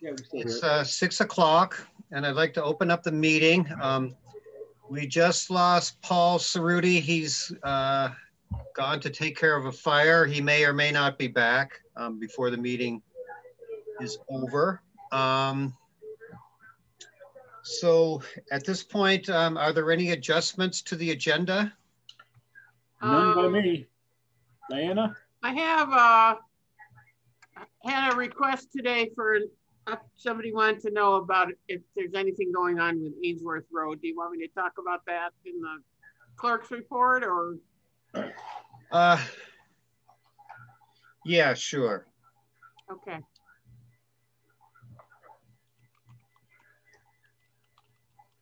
Yeah, It's uh, six o'clock and I'd like to open up the meeting. Um, We just lost Paul Cerruti. He's uh, gone to take care of a fire. He may or may not be back um, before the meeting is over. Um, So at this point, um, are there any adjustments to the agenda? None by Um, me. Diana? I have, uh, had a request today for, somebody wanted to know about if there's anything going on with Ainsworth Road. Do you want me to talk about that in the clerk's report or? Uh, Yeah, sure. Okay,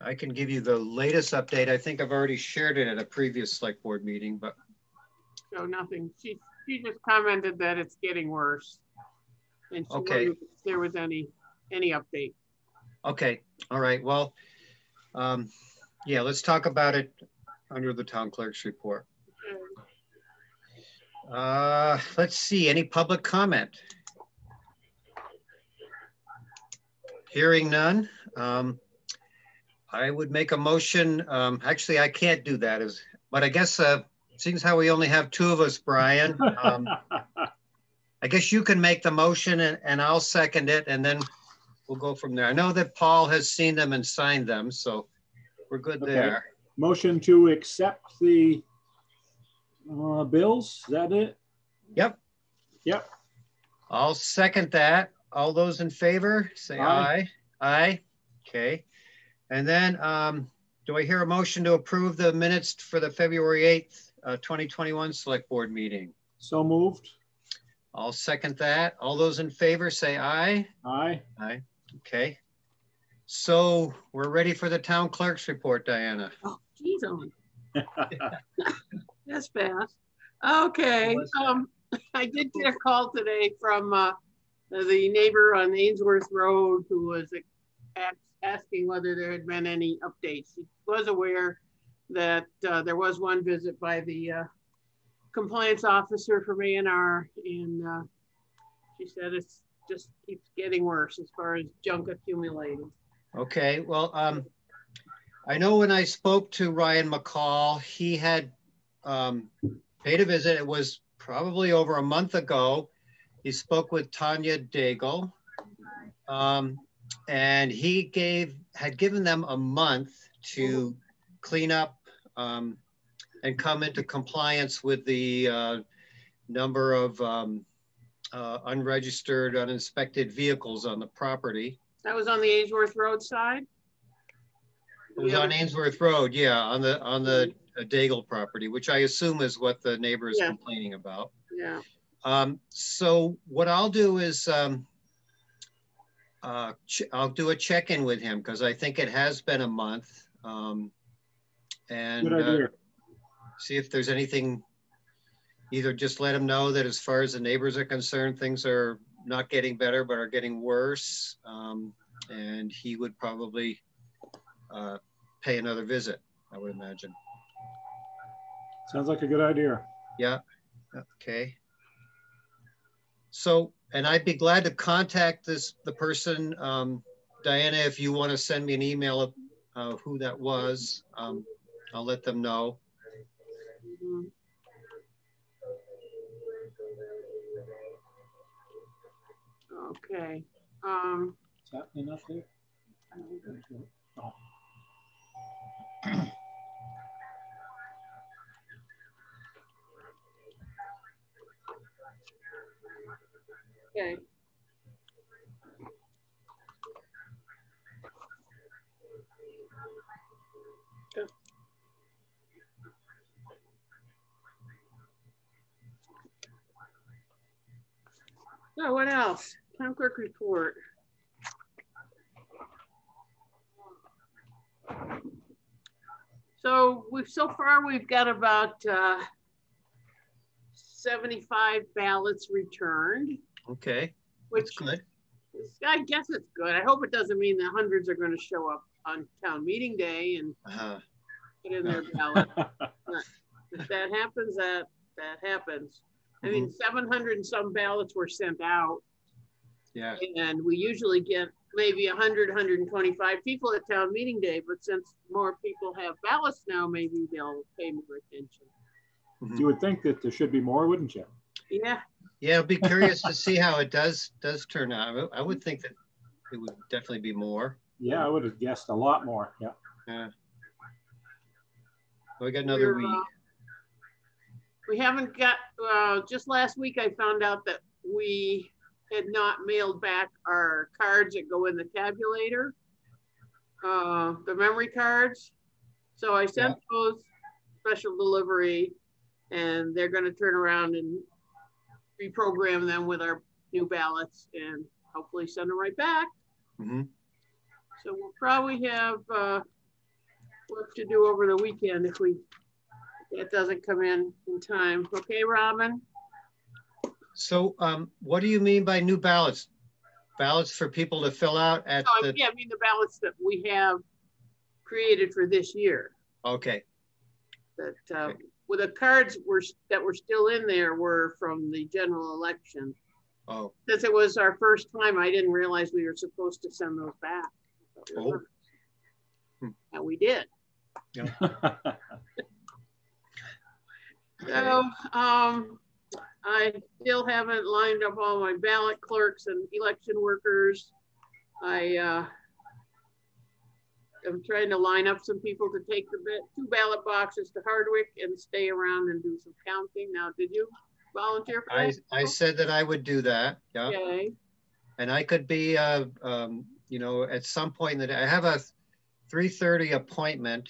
I can give you the latest update. I think I've already shared it at a previous select board meeting, but so nothing. She, she just commented that it's getting worse. And she Okay. if there was any, any update. Okay, all right, well, um, yeah, let's talk about it under the town clerk's report. Uh, let's see, any public comment? Hearing none, um, I would make a motion, um, actually, I can't do that, is, but I guess, uh, seems how we only have two of us, Brian. Um, I guess you can make the motion and, and I'll second it and then we'll go from there. I know that Paul has seen them and signed them, so we're good Okay. there. Motion to accept the uh, bills, is that it? Yep, Yep, I'll second that. All those in favor, say aye. Aye. Aye, okay. And then, um, do I hear a motion to approve the minutes for the February 8th, uh, 2021 Select Board meeting? so moved. I'll second that. All those in favor, say aye. Aye. Aye, okay. So we're ready for the town clerk's report, Diana. Oh, geez, Owen. That's fast. Okay, um, I did get a call today from, uh, the neighbor on Ainsworth Road who was asking whether there had been any updates. She was aware that, uh, there was one visit by the, uh, compliance officer from A and R and, uh, she said it's just keeps getting worse as far as junk accumulating. Okay, well, um, I know when I spoke to Ryan McCall, he had, um, paid a visit. It was probably over a month ago. He spoke with Tanya Daigle. Um, and he gave, had given them a month to clean up, um, and come into compliance with the, uh, number of, um, uh, unregistered, uninspected vehicles on the property. That was on the Ainsworth Road side? It was on Ainsworth Road, yeah, on the, on the uh, Daigle property, which I assume is what the neighbor is Yeah. complaining about. Yeah, Um, so what I'll do is, um, uh, ch- I'll do a check-in with him because I think it has been a month. Um, and, Good uh, idea. See if there's anything, either just let him know that as far as the neighbors are concerned, things are not getting better, but are getting worse. Um, and he would probably, uh, pay another visit, I would imagine. Sounds like a good idea. Yeah, okay. So, and I'd be glad to contact this, the person, um, Diana, if you want to send me an email of, uh, who that was, um, I'll let them know. Okay, um, Is that enough there? Oh. okay. So what else? Town clerk report. So we've, so far, we've got about uh, 75 ballots returned, Okay, which that's good. I guess it's good. I hope it doesn't mean that hundreds are going to show up on town meeting day and Uh-huh. put in their ballot. If that happens, that, that happens. I mean, seven hundred and some ballots were sent out. Yeah. And we usually get maybe 100, 125 people at town meeting day, but since more people have ballots now, maybe they'll pay more attention. Mhm. You would think that there should be more, wouldn't you? Yeah, Yeah, I'd be curious to see how it does does turn out. I would- think that it would definitely be more. Yeah, I would have guessed a lot more. Yeah. Yeah. We got another We're, week. uh, We haven't got, uh, just last week I found out that we had not mailed back our cards that go in the tabulator. Uh, the memory cards. So I sent those special delivery and they're gonna turn around and reprogram them with our new ballots and hopefully send them right back. Mhm. So we'll probably have, uh, work to do over the weekend if we, if it doesn't come in in time. Okay, Robin? So um, what do you mean by new ballots? Ballots for people to fill out at Oh, the, yeah, I mean the ballots that we have created for this year. okay, That, uh, Okay. well, the cards were, that were still in there were from the general election. oh, Since it was our first time, I didn't realize we were supposed to send those back. Oh. And we did. okay. So, um, I still haven't lined up all my ballot clerks and election workers. I, uh, I'm trying to line up some people to take the two ballot boxes to Hardwick and stay around and do some counting. Now, did you volunteer for I, that? I said that I would do that, yeah. Okay, And I could be, uh, um, you know, at some point in the day, I have a 3:30 appointment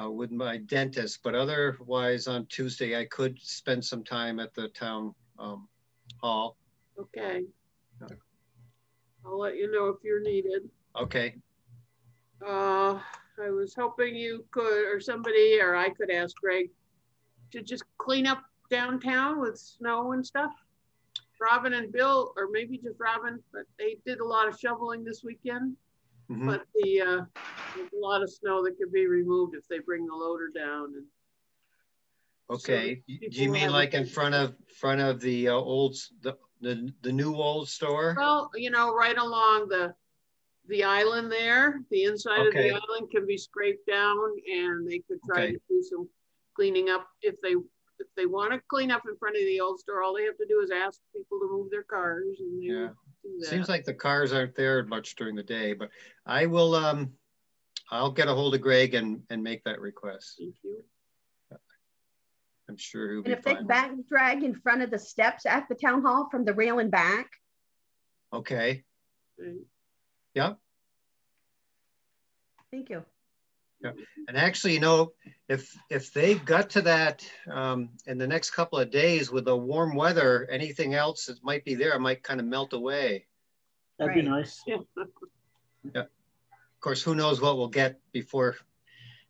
uh, with my dentist, but otherwise on Tuesday, I could spend some time at the town um, hall. okay. I'll let you know if you're needed. Okay, Uh, I was hoping you could, or somebody, or I could ask Greg to just clean up downtown with snow and stuff. Robin and Bill, or maybe just Robin, but they did a lot of shoveling this weekend. Mhm. But the, uh, there's a lot of snow that could be removed if they bring the loader down and okay. Y- Do you mean like in front of, front of the uh, old, the, the, the new old store? Well, you know, right along the, the island there, the inside of the island can be scraped down and they could try Okay. to do some cleaning up. If they, if they want to clean up in front of the old store, all they have to do is ask people to move their cars and they Yeah. Will do Seems like the cars aren't there much during the day, but I will, um, I'll get a hold of Greg and, and make that request. Thank you. I'm sure he'll And be if they back drag in front of the steps at the town hall from the rail and back, Okay, Yeah. thank you. And actually, you know, if, if they got to that, um, in the next couple of days with the warm weather, anything else that might be there might kind of melt away. That'd be Right. nice. Of course, who knows what we'll get before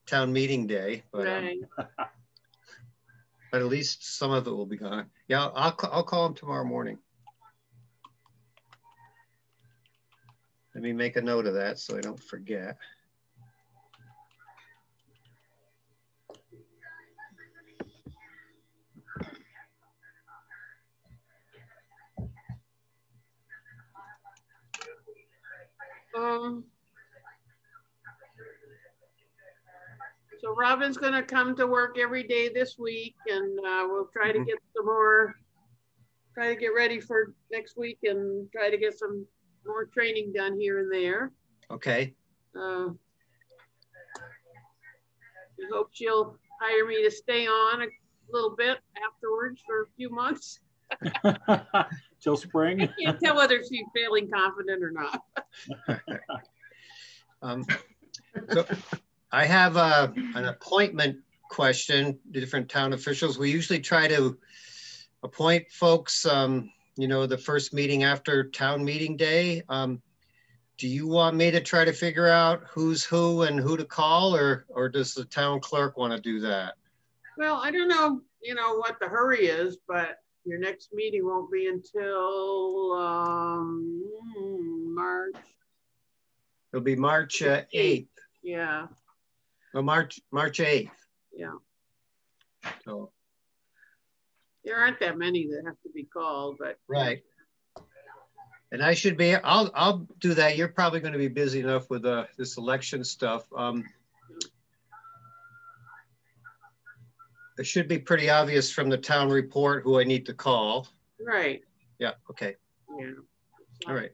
town meeting day, but, um, but at least some of it will be gone. Yeah, I'll, ca- I'll call him tomorrow morning. Let me make a note of that so I don't forget. Um, so Robin's gonna come to work every day this week and uh, we'll try to Mhm. get some more, try to get ready for next week and try to get some more training done here and there. Okay, Uh, I hope she'll hire me to stay on a little bit afterwards for a few months. Till spring. I can't tell whether she's feeling confident or not. um, so I have a, an appointment question, to different town officials. We usually try to appoint folks, um, you know, the first meeting after town meeting day. Um, do you want me to try to figure out who's who and who to call or, or does the town clerk want to do that? Well, I don't know, you know, what the hurry is, but your next meeting won't be until, um, March. It'll be March uh, 8th, Yeah, or March, March 8th. yeah. So, There aren't that many that have to be called, but. right. And I should be, I'll, I'll do that. You're probably going to be busy enough with uh, this election stuff. Um, it should be pretty obvious from the town report who I need to call. Right, Yeah, okay, yeah. all right.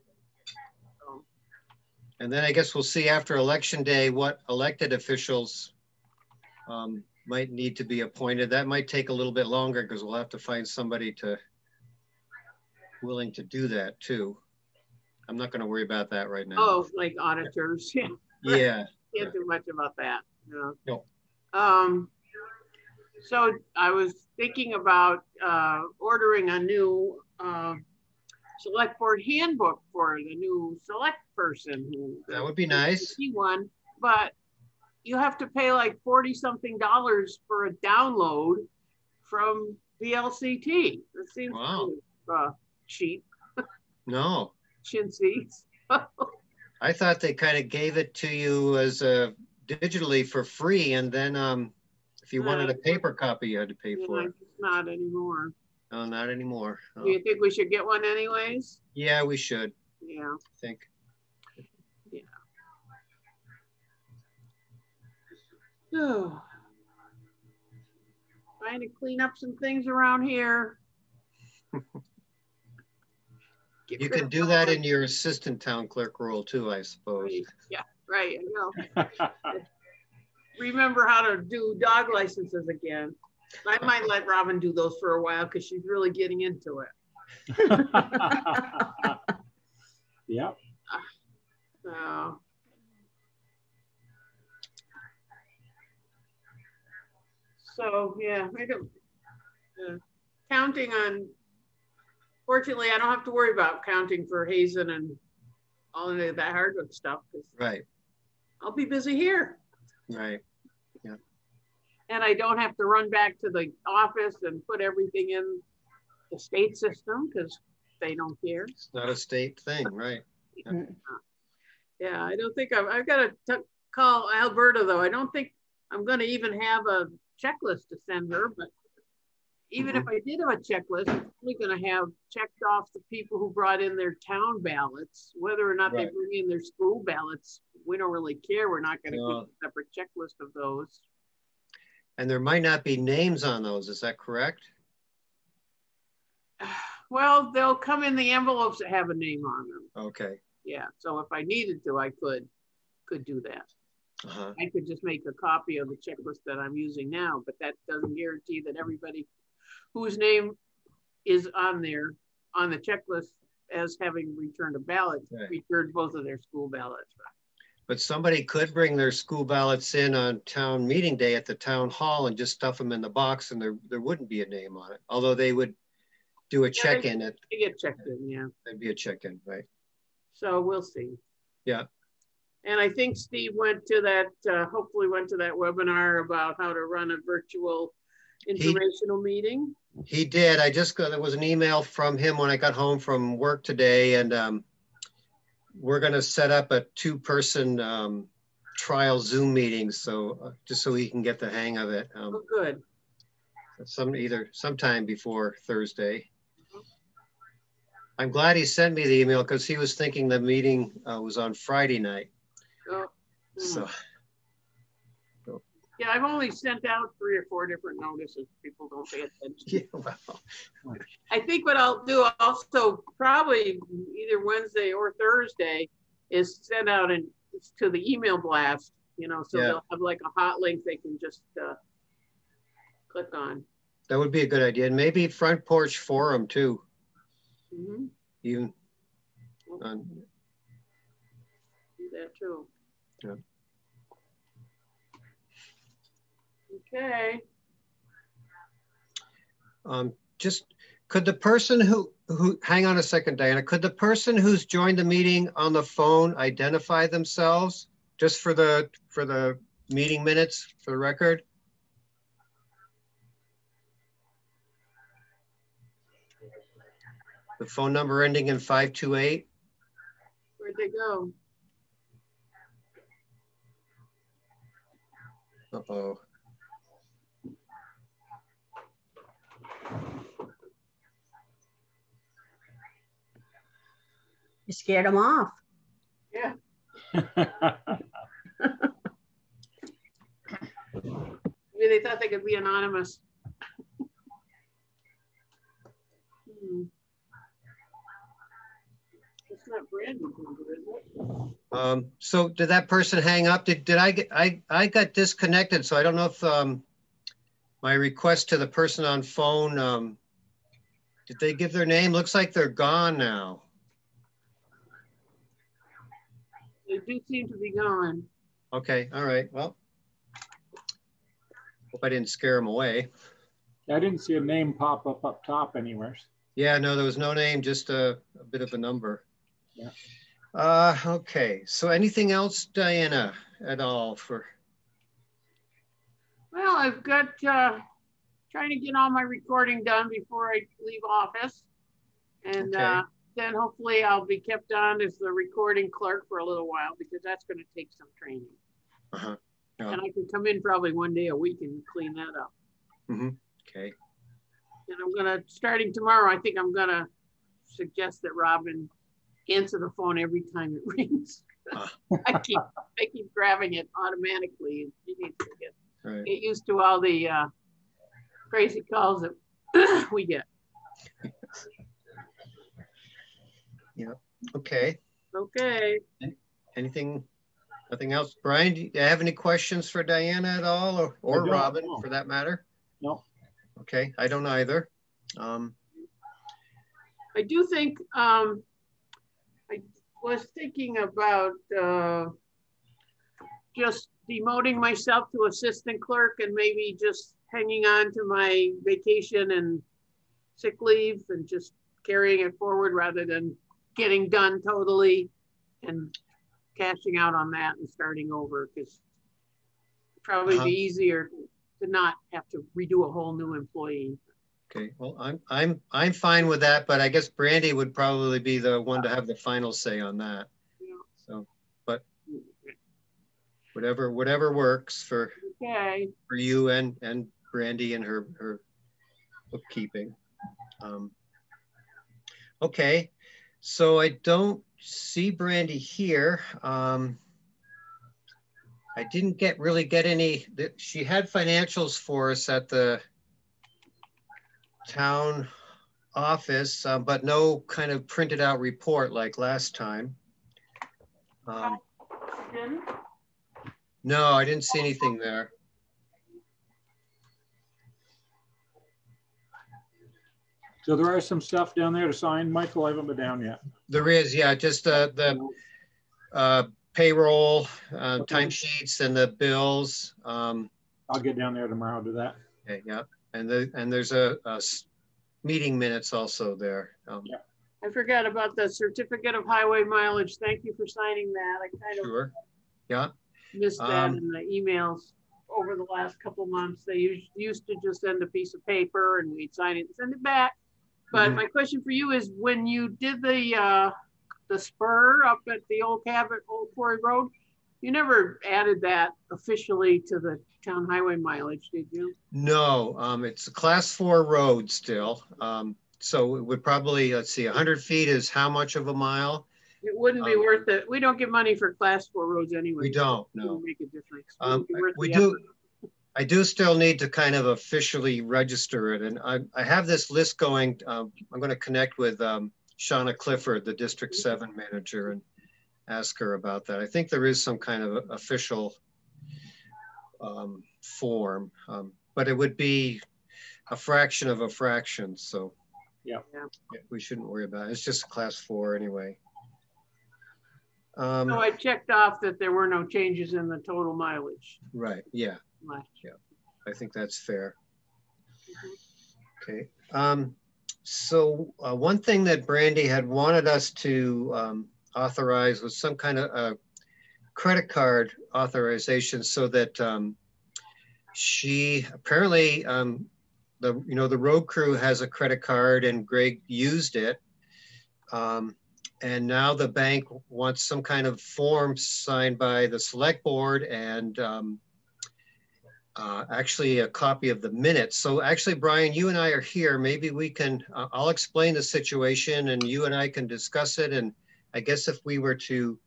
And then I guess we'll see after election day what elected officials um, might need to be appointed. That might take a little bit longer because we'll have to find somebody to willing to do that too. I'm not going to worry about that right now. Oh, like auditors, yeah. Yeah, Can't do much about that, no. No. Um, so I was thinking about, uh, ordering a new, uh, select board handbook for the new select person who. That would be nice. One, but you have to pay like forty something dollars for a download from VLCT. That seems Wow. kind of, uh, cheap, no, chintzy. I thought they kind of gave it to you as a digitally for free. And then um, if you wanted a paper copy, you had to pay for it. Not anymore. No, not anymore. Oh, Do you think we should get one anyways? Yeah, we should, Yeah. I think. Yeah. Oh. Trying to clean up some things around here. Get You can do that in your assistant town clerk role too, I suppose. Right, Yeah, right, I know. Remember how to do dog licenses again. I might let Robin do those for a while because she's really getting into it. Yep. So. So, yeah, I don't, uh, counting on, fortunately, I don't have to worry about counting for Hazen and all of that hardwood stuff, because Right, I'll be busy here. right. And I don't have to run back to the office and put everything in the state system, because they don't care. It's not a state thing, right? Yeah, I don't think I've, I've got to call Alberta though. I don't think I'm going to even have a checklist to send her, but even if mm-hmm. I did have a checklist, I'm only going to have checked off the people who brought in their town ballots, whether or not they bring in their school ballots. We don't really care. We're not going to No. keep a separate checklist of those. And there might not be names on those, is that correct? Well, they'll come in the envelopes that have a name on them. Okay, Yeah. So if I needed to, I could, could do that. uh-huh, I could just make a copy of the checklist that I'm using now, but that doesn't guarantee that everybody whose name is on there, on the checklist as having returned a ballot, Right. returned both of their school ballots. But somebody could bring their school ballots in on town meeting day at the town hall and just stuff them in the box and there, there wouldn't be a name on it, although they would do a they- check-in, it, They get checked in, yeah. that'd be a check-in, right? So we'll see. Yeah. And I think Steve went to that, uh, hopefully went to that webinar about how to run a virtual informational meeting. He did. I just got, there was an email from him when I got home from work today and um, we're gonna set up a two-person um, trial Zoom meeting, so, uh, just so he can get the hang of it. Oh, Um, good. Some, either sometime before Thursday. I'm glad he sent me the email because he was thinking the meeting uh, was on Friday night, Oh, hmm. so. Yeah, I've only sent out three or four different notices. People don't pay attention. Yeah, well, I think what I'll do also probably either Wednesday or Thursday is send out an to the email blast, you know, so Yeah. they'll have like a hot link they can just uh, click on. That would be a good idea. And maybe Front Porch Forum too, Mhm, even. on- Do that too. Yeah. Okay. Um, just, could the person who, who, hang on a second, Diana, could the person who's joined the meeting on the phone identify themselves? Just for the, for the meeting minutes, for the record? The phone number ending in 528? Where'd they go? Uh-oh. You scared them off. Yeah. Maybe they thought they could be anonymous. Hmm. It's not Brandy's number, is it? Um, so did that person hang up? Did, did I get, I, I got disconnected, so I don't know if, um, my request to the person on phone, um, did they give their name? Looks like they're gone now. They do seem to be gone. Okay, all right, well. Hope I didn't scare them away. I didn't see a name pop up up top anywhere. Yeah, no, there was no name, just a, a bit of a number. Yeah. Uh, okay, so anything else, Diana, at all for, Well, I've got, uh, trying to get all my recording done before I leave office. And, Okay. uh, then hopefully I'll be kept on as the recording clerk for a little while because that's gonna take some training. uh-huh, Yeah. And I can come in probably one day a week and clean that up. okay, And I'm gonna, starting tomorrow, I think I'm gonna suggest that Robin answer the phone every time it rings. I keep, I keep grabbing it automatically. She needs to get, right. get used to all the, uh, crazy calls that we get. Okay, Okay. anything, nothing else? Brian, do you have any questions for Diana at all, or, or Robin, no. for that matter? No. Okay, I don't either. Um, I do think, um, I was thinking about, uh, just demoting myself to assistant clerk and maybe just hanging on to my vacation and sick leave and just carrying it forward rather than getting done totally and cashing out on that and starting over because probably Uh-huh. be easier to not have to redo a whole new employee. okay, well, I'm, I'm, I'm fine with that, but I guess Brandy would probably be the one to have the final say on that. Yeah. So, but whatever, whatever works for, Okay. for you and, and Brandy and her, her bookkeeping. Um, Okay, so I don't see Brandy here. Um, I didn't get, really get any, she had financials for us at the town office, uh, but no kind of printed out report like last time. Um, No, I didn't see anything there. So there are some stuff down there to sign. Michael, I haven't been down yet. There is, yeah, just uh, the uh, payroll, uh, Okay. timesheets and the bills. Um, I'll get down there tomorrow to that. okay, yeah, and the, and there's a meeting minutes also there. Um, Yeah. I forgot about the certificate of highway mileage. Thank you for signing that. I kind of Sure, yeah, missed that Um, in the emails over the last couple months. They used, used to just send a piece of paper and we'd sign it and send it back. But Mhm. my question for you is when you did the, uh, the spur up at the old cabin, Old Quarry Road, you never added that officially to the town highway mileage, did you? no, um, it's a class four road still. Um, so it would probably, let's see, hundred feet is how much of a mile? It wouldn't be Um, worth it. We don't get money for class four roads anyway. We don't, It no. wouldn't Make a difference. It Um, wouldn't be worth we do, effort. I do still need to kind of officially register it, and I, I have this list going, um, I'm gonna connect with, um, Shauna Clifford, the District Seven manager, and ask her about that. I think there is some kind of official um, form, um, but it would be a fraction of a fraction, so. Yeah. Yeah. Yeah, We shouldn't worry about it. It's just class four anyway. Um, So I checked off that there were no changes in the total mileage right, yeah. Year. I think that's fair. Okay, um, so, uh, one thing that Brandy had wanted us to, um, authorize was some kind of, uh, credit card authorization so that, um, she apparently, um, the, you know, the road crew has a credit card and Greg used it. Um, and now the bank wants some kind of form signed by the select board and, um, uh, actually a copy of the minutes. So actually, Brian, you and I are here. Maybe we can, uh, I'll explain the situation and you and I can discuss it and I guess if we were to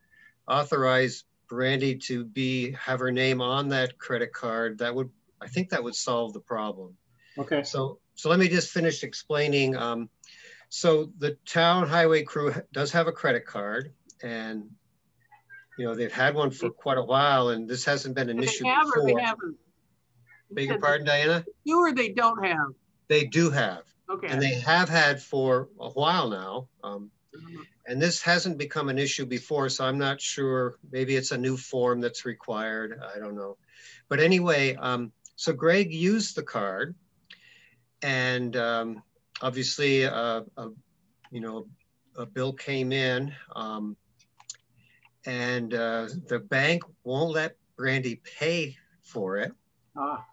authorize Brandy to be, have her name on that credit card, that would, I think that would solve the problem. Okay, So, so let me just finish explaining. Um, so the town highway crew does have a credit card and, you know, they've had one for quite a while and this hasn't been an Do issue They have or they before. Beg your pardon, Diana? You or they don't have? They do have, Okay. and they have had for a while now. Um, and this hasn't become an issue before, so I'm not sure. Maybe it's a new form that's required. I don't know. But anyway, um, so Greg used the card, and um, obviously, uh, a, you know, a bill came in, um, and uh, the bank won't let Brandy pay for it ah,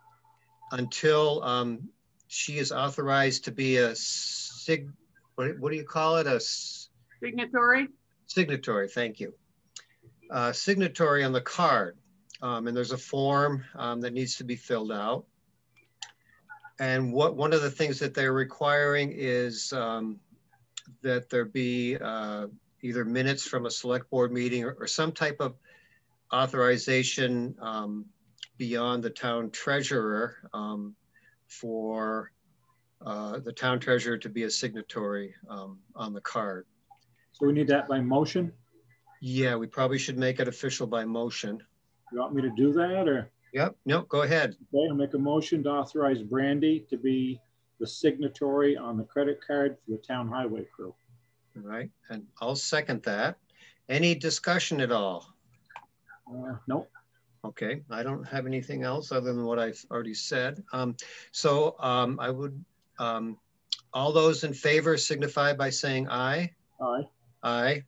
until um, she is authorized to be a sig. What, what do you call it? A Signatory? signatory. Thank you. Uh, signatory on the card, um, and there's a form um, that needs to be filled out. And what one of the things that they're requiring is um, that there be uh, either minutes from a select board meeting or, or some type of authorization um, beyond the town treasurer um, for uh, the town treasurer to be a signatory um, on the card. so we need that by motion? Yeah, we probably should make it official by motion. You want me to do that or? Yep, no, go ahead. Okay, I'll make a motion to authorize Brandy to be the signatory on the credit card for the town highway crew. All right, and I'll second that. Any discussion at all? Uh, nope, Okay, I don't have anything else other than what I've already said. Um, so um, I would, um, all those in favor signify by saying aye. aye, Aye.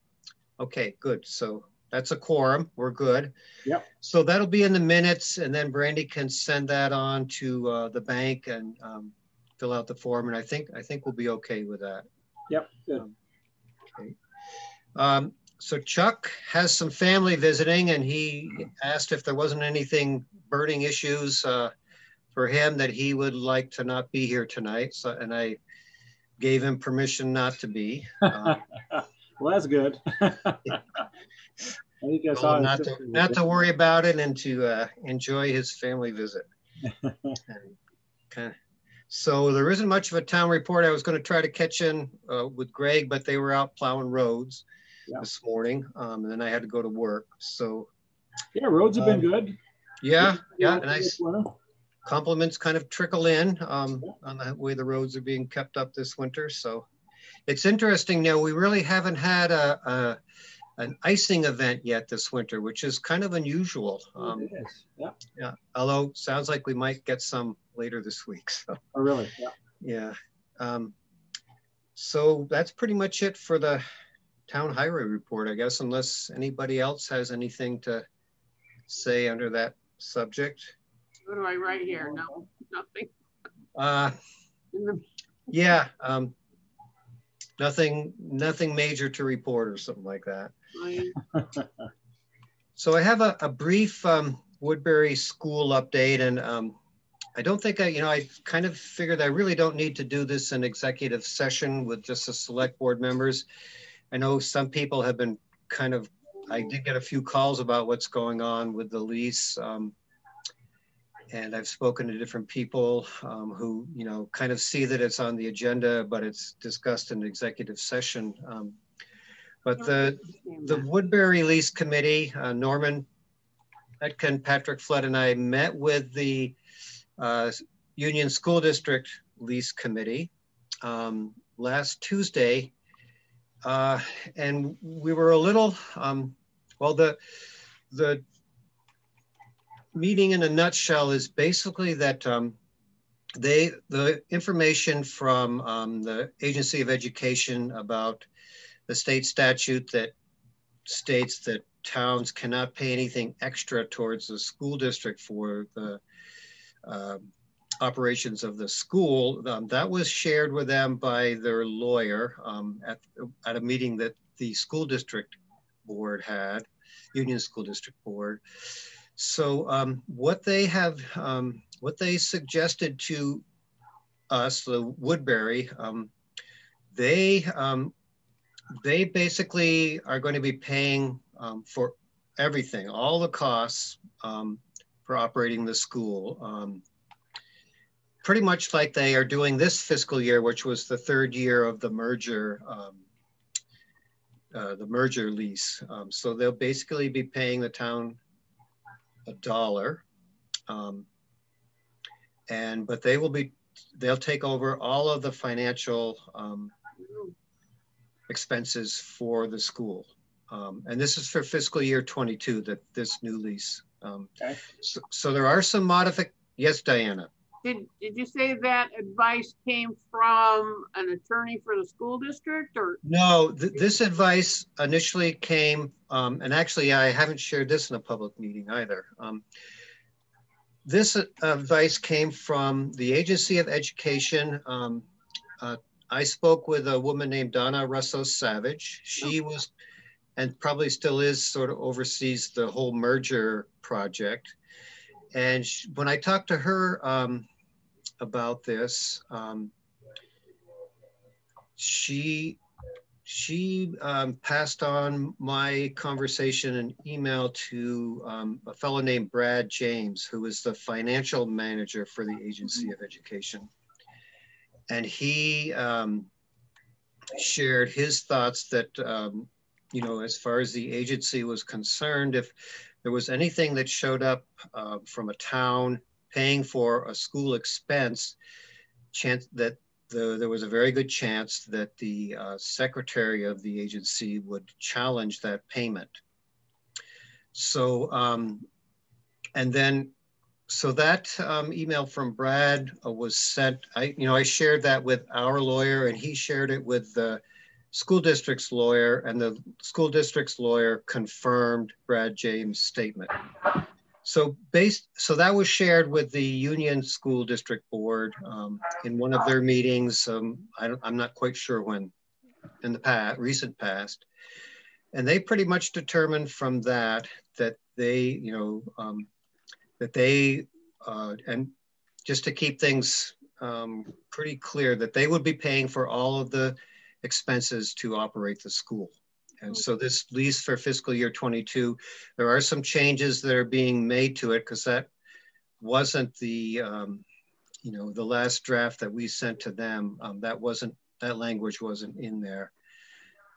Okay, good. So that's a quorum. We're good. Yep. So that'll be in the minutes and then Brandy can send that on to uh, the bank and um, fill out the form. And I think, I think we'll be okay with that. yep, good. Okay. So Chuck has some family visiting and he asked if there wasn't anything burning issues uh, for him that he would like to not be here tonight. So, and I gave him permission not to be. Um, Well, that's good. I think I saw. not to, not to worry about it and to uh, enjoy his family visit. Of. So there isn't much of a town report. I was going to try to catch in uh, with Greg, but they were out plowing roads Yeah. this morning, um, and then I had to go to work. So Yeah, roads have been Um, good. yeah, yeah, and I compliments kind of trickle in um, on the way the roads are being kept up this winter. So it's interesting now. We really haven't had a, a an icing event yet this winter, which is kind of unusual. Um, It is, Yeah, yeah, although sounds like we might get some later this week. So oh, really, yeah. yeah. Um, so that's pretty much it for the town highway report, I guess, unless anybody else has anything to say under that subject. What do I write here? No, nothing. Uh, Yeah, um, nothing, nothing major to report or something like that. So I have a, a brief um, Woodbury school update and um, I don't think I, you know, I kind of figured I really don't need to do this in executive session with just the select board members. I know some people have been kind of, I did get a few calls about what's going on with the lease. um, And I've spoken to different people um, who, you know, kind of see that it's on the agenda, but it's discussed in executive session. Um, But the, the Woodbury Lease Committee, uh, Norman Etkin, Patrick Flood, and I met with the uh, Union School District Lease Committee um, last Tuesday. Uh, And we were a little, um, well, the, the meeting in a nutshell is basically that um, they, the information from um, the Agency of Education about the state statute that states that towns cannot pay anything extra towards the school district for the um, operations of the school. Um, that was shared with them by their lawyer um, at, at a meeting that the school district board had, Union School District Board. So um, what they have, um, what they suggested to us, the Woodbury, um, they um, they basically are going to be paying for everything, all the costs for operating the school. Um, pretty much like they are doing this fiscal year, which was the third year of the merger, um, uh, the merger lease. Um, so they'll basically be paying the town a dollar. Um, and, but they will be, they'll take over all of the financial um, expenses for the school. Um, and this is for fiscal year 22, that this new lease. Um, Okay. so, so there are some modific, yes, Diana. Did, did you say that advice came from an attorney for the school district or? No, th- this advice initially came, um, and actually I haven't shared this in a public meeting either. Um, this advice came from the Agency of Education. Um, uh, I spoke with a woman named Donna Russo Savage. She was, and probably still is, sort of oversees the whole merger project. And sh when I talked to her um, about this, um, she she um, passed on my conversation and email to um, a fellow named Brad James, who is the financial manager for the Agency of Education. And he um, shared his thoughts that, um, you know, as far as the agency was concerned, if there was anything that showed up uh, from a town paying for a school expense, chance that the, there was a very good chance that the uh, secretary of the agency would challenge that payment. So, um, and then, so that um, email from Brad uh, was sent, I, you know, I shared that with our lawyer and he shared it with the school district's lawyer and the school district's lawyer confirmed Brad James' statement. So based, so that was shared with the Union School District Board um, in one of their meetings. Um, I I'm not quite sure when, in the past, recent past, and they pretty much determined from that that they, you know, um, that they, uh, and just to keep things um, pretty clear, that they would be paying for all of the expenses to operate the school. And so this lease for fiscal year 22, there are some changes that are being made to it because that wasn't the, um, you know, the last draft that we sent to them. Um, that wasn't, that language wasn't in there.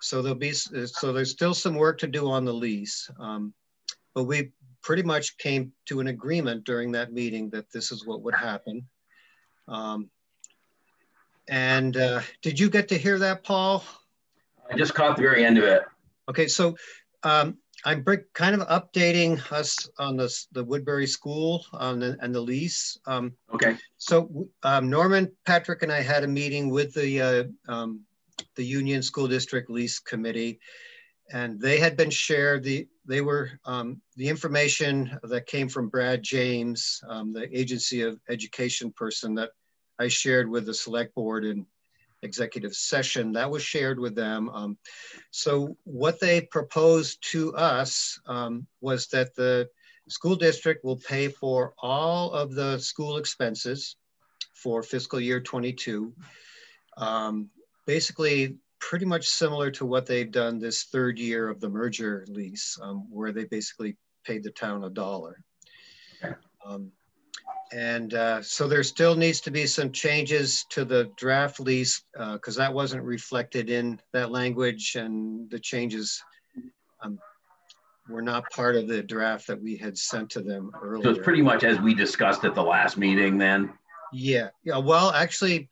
So there'll be, so there's still some work to do on the lease. Um, but we pretty much came to an agreement during that meeting that this is what would happen. And uh, did you get to hear that, Paul? I just caught the very end of it. Okay, so um, I'm kind of updating us on the, the Woodbury School on the, and the lease. Um, Okay. so um, Norman, Patrick, and I had a meeting with the uh, um, the Union School District Lease Committee, and they had been shared the they were um, the information that came from Brad James, um, the Agency of Education person that I shared with the Select Board in executive session that was shared with them. Um, so what they proposed to us um, was that the school district will pay for all of the school expenses for fiscal year 22. Um, basically, pretty much similar to what they've done this third year of the merger lease, um, where they basically paid the town a dollar. Okay. And uh, so there still needs to be some changes to the draft lease because uh, that wasn't reflected in that language and the changes um, were not part of the draft that we had sent to them earlier. So it's pretty much as we discussed at the last meeting then, Yeah, yeah. Well, actually,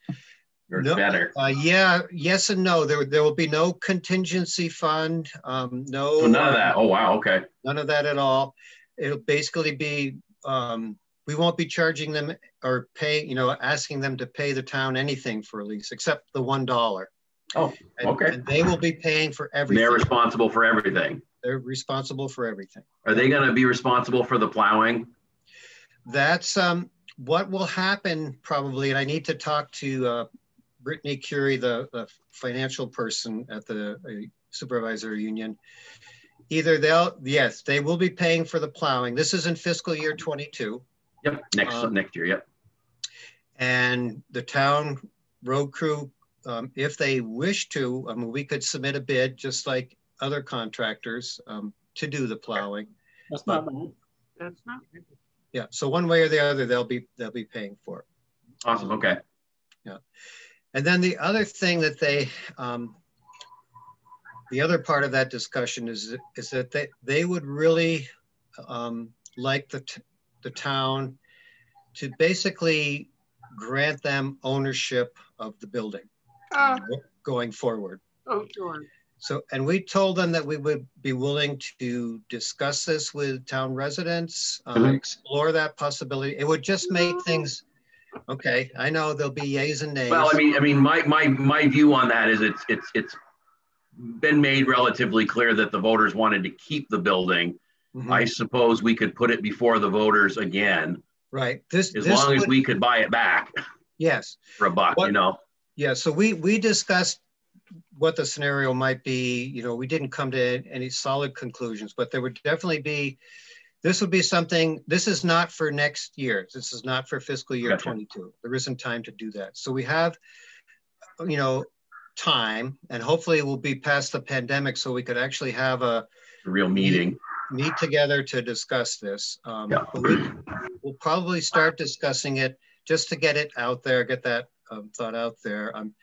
or No, better. uh, yeah, yes and no. There, there will be no contingency fund. Um, no, So none of that. Oh, wow. Okay. none of that at all. It'll basically be, um, we won't be charging them or pay, you know, asking them to pay the town anything for a lease except the one dollar. Oh, And- okay. And they will be paying for everything. They're responsible for everything. They're responsible for everything. Are they going to be responsible for the plowing? That's um, what will happen probably, and I need to talk to uh, Brittany Curie, the, the financial person at the uh, supervisor union. Either they'll, yes, they will be paying for the plowing. This is in fiscal year 22. Yep. Next Um, next year. Yep. And the town road crew um, if they wish to, I mean, we could submit a bid just like other contractors um, to do the plowing. That's not bad. That's not. Yeah, so one way or the other, they'll be, they'll be paying for it. Awesome. Okay. Yeah. And then the other thing that they, um, the other part of that discussion is, is that they, they would really um, like the, t- the town to basically grant them ownership of the building Oh, going forward. oh, sure. So, and we told them that we would be willing to discuss this with town residents, uh, Mhm. explore that possibility. It would just make things, okay, I know there'll be yays and nays. Well, I mean, I mean, my, my, my view on that is it's, it's, it's been made relatively clear that the voters wanted to keep the building. Mhm, I suppose we could put it before the voters again, Right, this, as this long as we could buy it back yes. for a buck, you know? Yeah, so we, we discussed what the scenario might be, you know, we didn't come to any solid conclusions, but there would definitely be, this would be something, this is not for next year. This is not for fiscal year Gotcha. 22. There isn't time to do that. So we have, you know, time and hopefully we'll be past the pandemic so we could actually have a A real meeting. Meet together to discuss this. Um, Yeah. we, we'll probably start discussing it just to get it out there, get that um, thought out there. Um,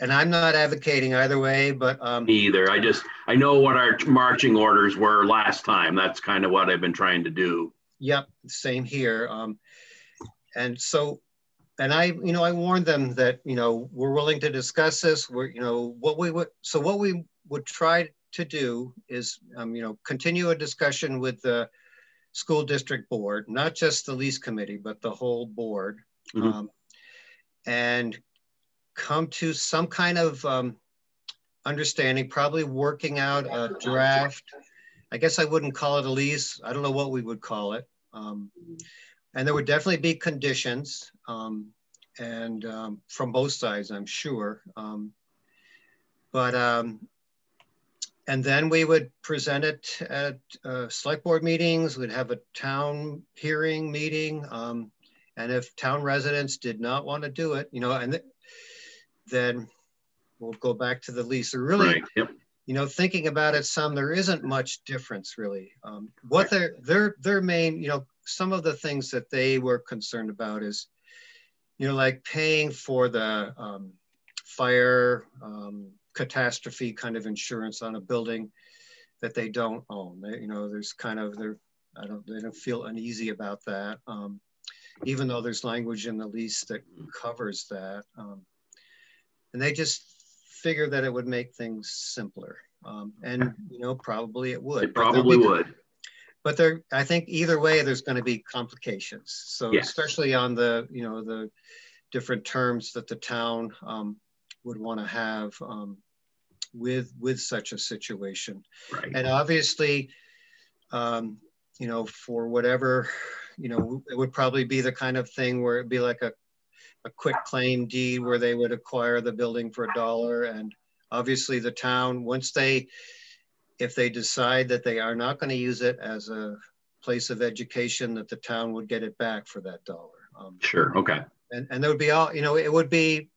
and I'm not advocating either way, but um, Me either. I just, I know what our marching orders were last time. That's kind of what I've been trying to do. Yep, same here. Um, and so, and I, you know, I warned them that, you know, we're willing to discuss this. We're, you know, what we would, so what we would try to do is, um, you know, continue a discussion with the school district board, not just the lease committee, but the whole board. Mhm. Um, and come to some kind of um, understanding, probably working out a draft. I guess I wouldn't call it a lease. I don't know what we would call it. Um, and there would definitely be conditions um, and um, from both sides, I'm sure. Um, but, um, and then we would present it at uh, select board meetings. We'd have a town hearing meeting. Um, and if town residents did not want to do it, you know, and th- then we'll go back to the lease. Really, Right. Yep. you know, thinking about it some, there isn't much difference really. Um, what their, their, their main, you know, some of the things that they were concerned about is, you know, like paying for the um, fire um, catastrophe kind of insurance on a building that they don't own. They, you know, there's kind of, they're, I don't, they don't feel uneasy about that. Um, even though there's language in the lease that covers that. Um, and they just figure that it would make things simpler. Um, and, you know, probably it would. It probably be- would. But there, I think either way, there's going to be complications. So Yes. especially on the, you know, the different terms that the town um, would want to have um, with with such a situation. Right. And obviously, um, you know, for whatever, you know, it would probably be the kind of thing where it'd be like a, a quitclaim deed where they would acquire the building for a dollar. And obviously the town, once they, if they decide that they are not going to use it as a place of education, that the town would get it back for that dollar. Um, Sure. Okay. and, and there would be all, you know, it would be,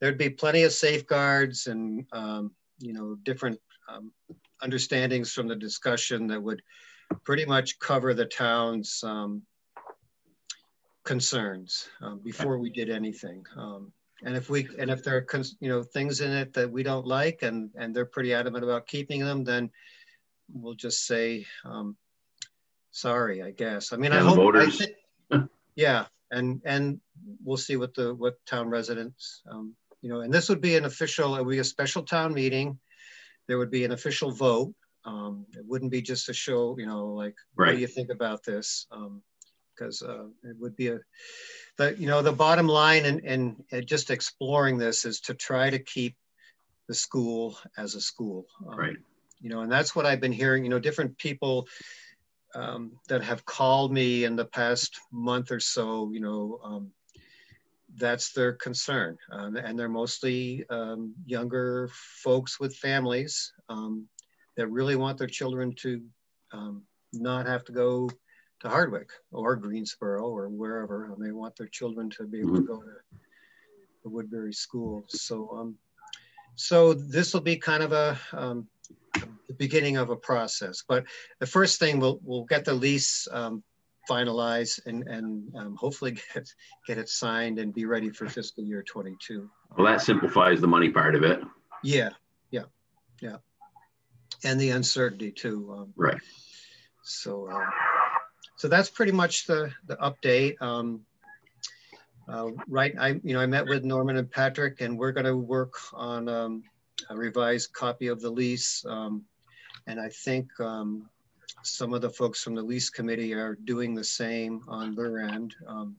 there'd be plenty of safeguards and, um, you know, different um, understandings from the discussion that would pretty much cover the town's um, concerns um, before we did anything. Um, and if we, and if there are, you know, things in it that we don't like and, and they're pretty adamant about keeping them, then we'll just say, um, sorry, I guess. I mean, I Yeah, the hope, I voters. thi- yeah, and, and we'll see what the, what town residents, um, you know, and this would be an official, it would be a special town meeting. There would be an official vote. Um, it wouldn't be just a show, you know, like, right. what do you think about this? Um, because uh, it would be a, the, you know, the bottom line and, and, and just exploring this is to try to keep the school as a school. Um, Right. You know, and that's what I've been hearing, you know, different people um, that have called me in the past month or so, you know, um, that's their concern. Um, and they're mostly um, younger folks with families um, that really want their children to um, not have to go to Hardwick or Greensboro or wherever. And they want their children to be able to go to the Woodbury School. So, um, so this will be kind of a um, the beginning of a process. But the first thing we'll we'll get the lease finalized and and um, hopefully get get it signed and be ready for fiscal year 22. Well, that simplifies the money part of it. Yeah, yeah, yeah, and the uncertainty too. Um, Right. so, uh, so that's pretty much the the update. Um, uh, right, I you know I met with Norman and Patrick, and we're going to work on um, a revised copy of the lease. Um, and I think um, some of the folks from the lease committee are doing the same on their end. Um,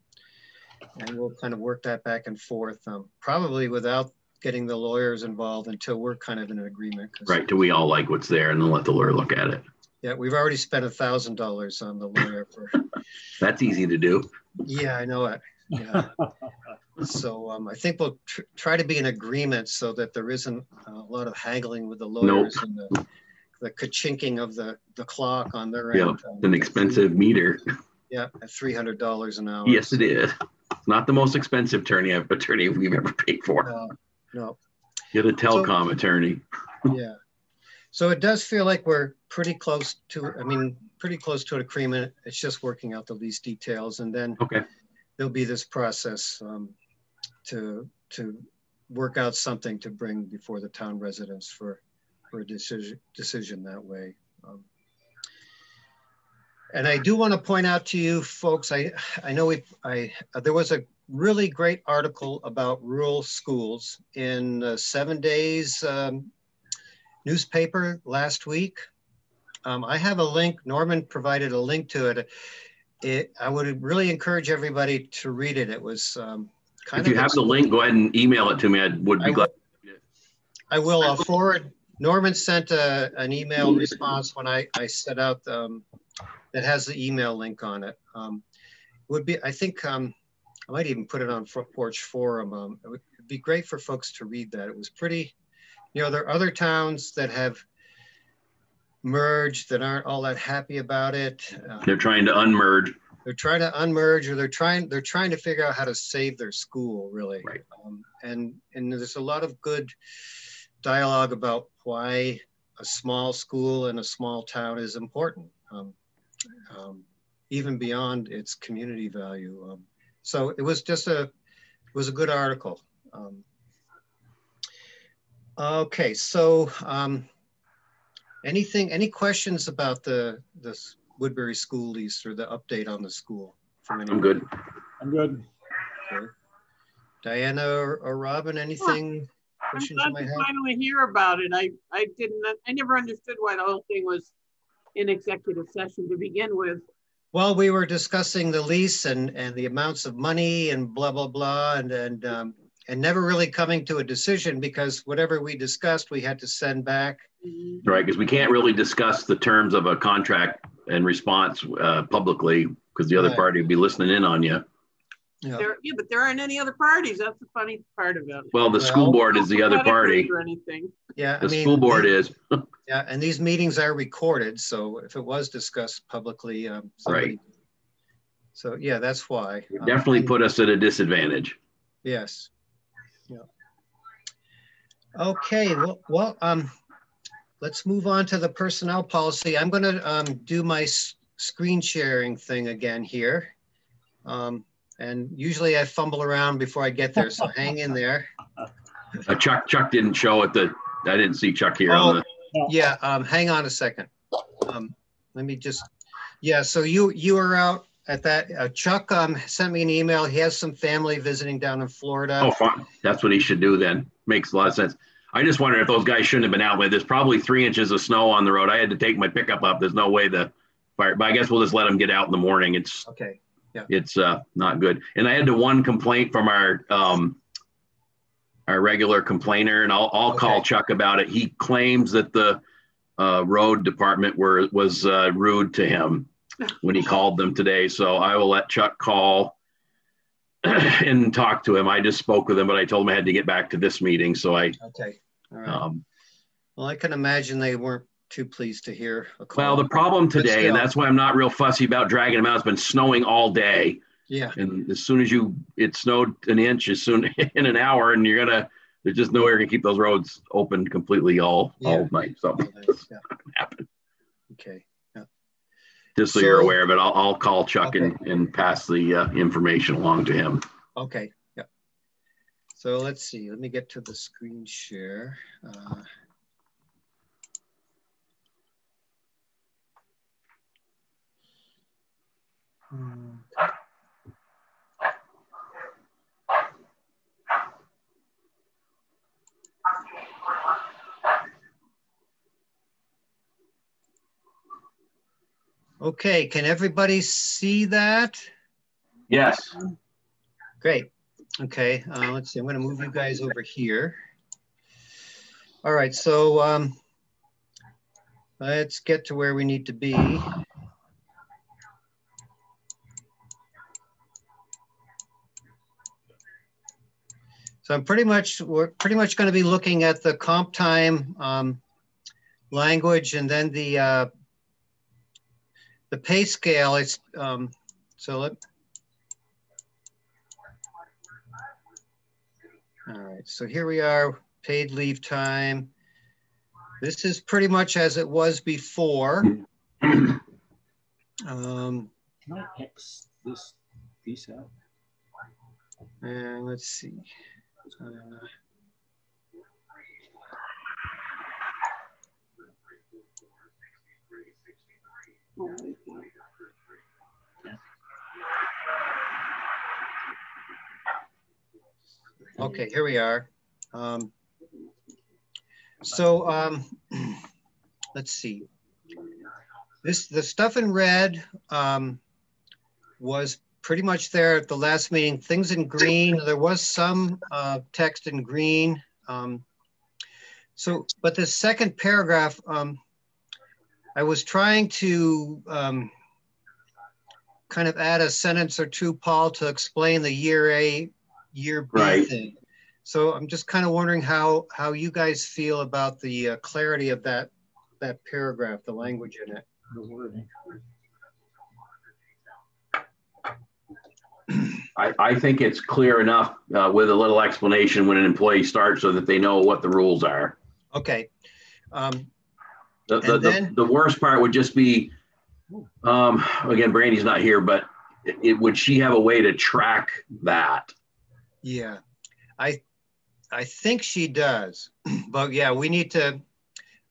and we'll kind of work that back and forth, um, probably without getting the lawyers involved until we're kind of in an agreement. Right. Do we all like what's there and then let the lawyer look at it? Yeah, we've already spent a thousand dollars on the lawyer for, That's easy to do. yeah, I know it. Yeah. So um, I think we'll tr- try to be in agreement so that there isn't a lot of haggling with the lawyers and the, the ka-chinking of the, the clock on their Yeah, end. um, An expensive meter. Yeah, at three hundred dollars an hour. Yes, it is. It's not the most expensive attorney attorney we've ever paid for. No, no, Get a telecom attorney. yeah. So it does feel like we're pretty close to, I mean, pretty close to an agreement. It's just working out the lease details and then Okay. there'll be this process um, to, to work out something to bring before the town residents for, for a decision, decision that way. Um, And I do want to point out to you folks, I, I know we, I, there was a really great article about rural schools in uh, seven days um, newspaper last week. Um, I have a link, Norman provided a link to it. It, I would really encourage everybody to read it. It was um, kind If of. you have the link, go ahead and email it to me. I would I be will- glad. I will uh, forward, Norman sent a, an email response when I, I set out, um, that has the email link on it. Um, would be, I think, um, I might even put it on Front Porch Forum. Um, it would it'd be great for folks to read that. It was pretty, you know, there are other towns that have merged that aren't all that happy about it. Uh, They're trying to unmerge. they're trying to unmerge or they're trying they're trying to figure out how to save their school really Right. um, and and there's a lot of good dialogue about why a small school in a small town is important um, um, even beyond its community value um, so it was just a it was a good article um, okay so um, anything any questions about the this Woodbury school lease or the update on the school from I'm good. I'm good. Okay. Diana or, or Robin, anything I'm questions you glad might to have? finally hear about it. I, I didn't, I never understood why the whole thing was in executive session to begin with. Well, we were discussing the lease and, and the amounts of money and blah, blah, blah, and, and, um, and never really coming to a decision because whatever we discussed, we had to send back. Right, because we can't really discuss the terms of a contract and response uh, publicly because the other Right. party would be listening in on you. Yeah, There, yeah, but there aren't any other parties. That's the funny part about it. Well, the school board is the other party. Or anything. yeah. I The mean, school board is. Yeah, and these meetings are recorded, so if it was discussed publicly, um. somebody- So, yeah, that's why. Um, Definitely and- put us at a disadvantage. Yes. Yeah. Okay, well, well, um, let's move on to the personnel policy. I'm gonna, um, do my screen sharing thing again here. Um, and usually I fumble around before I get there, so hang in there. Uh, Chuck, Chuck didn't show at the, I didn't see Chuck here on the, Yeah, um, hang on a second. Um, let me just, yeah, so you, you are out at that, uh, Chuck, um, sent me an email. He has some family visiting down in Florida. oh, fine. That's what he should do then. Makes a lot of sense. I just wonder if those guys shouldn't have been out with, there's probably three inches of snow on the road. I had to take my pickup up. There's no way the fire, but I guess we'll just let them get out in the morning. It's, Okay, it's uh, not good. And I had the one complaint from our um, our regular complainer, and I'll I'll call Chuck about it. He claims that the uh, road department were was uh, rude to him when he called them today. So I will let Chuck call and talk to him. I just spoke with him, but I told him I had to get back to this meeting. So I okay, all right. um, Well, I can imagine they weren't too pleased to hear a call. well, the problem today, and that's why I'm not real fussy about dragging them out. It's been snowing all day. Yeah. And as soon as you, it snowed an inch as soon in an hour and you're gonna, there's just no way you're gonna keep those roads open completely all, Yeah. all night. So Yeah. happen. Okay. Just so you're aware of it, I'll, I'll call Chuck and, and pass the uh, information along to him. Okay. Yeah. So let's see. Let me get to the screen share. Uh, hmm. Okay, can everybody see that? Yes. Great. Okay, uh, let's see. I'm going to move you guys over here. All right, so um, let's get to where we need to be. So I'm pretty much, we're pretty much going to be looking at the comp time um, language and then the uh, the pay scale. It's um, so let, All right, so here we are, paid leave time. This is pretty much as it was before. Um, Can I X this piece out? and let's see. Uh, Okay, here we are. Um, so um, let's see. This the stuff in red um, was pretty much there at the last meeting. Things in green. There was some uh, text in green. Um, so, but the second paragraph, um, I was trying to um, kind of add a sentence or two, Paul, to explain the year A, year B Right. thing. So I'm just kind of wondering how how you guys feel about the uh, clarity of that that paragraph, the language in it. The wording. I, I think it's clear enough uh, with a little explanation when an employee starts so that they know what the rules are. Okay. Um, The, the, And the, the worst part would just be, um, again, Brandy's not here, but it, it- would she have a way to track that? yeah, I I think she does, but yeah, we need to.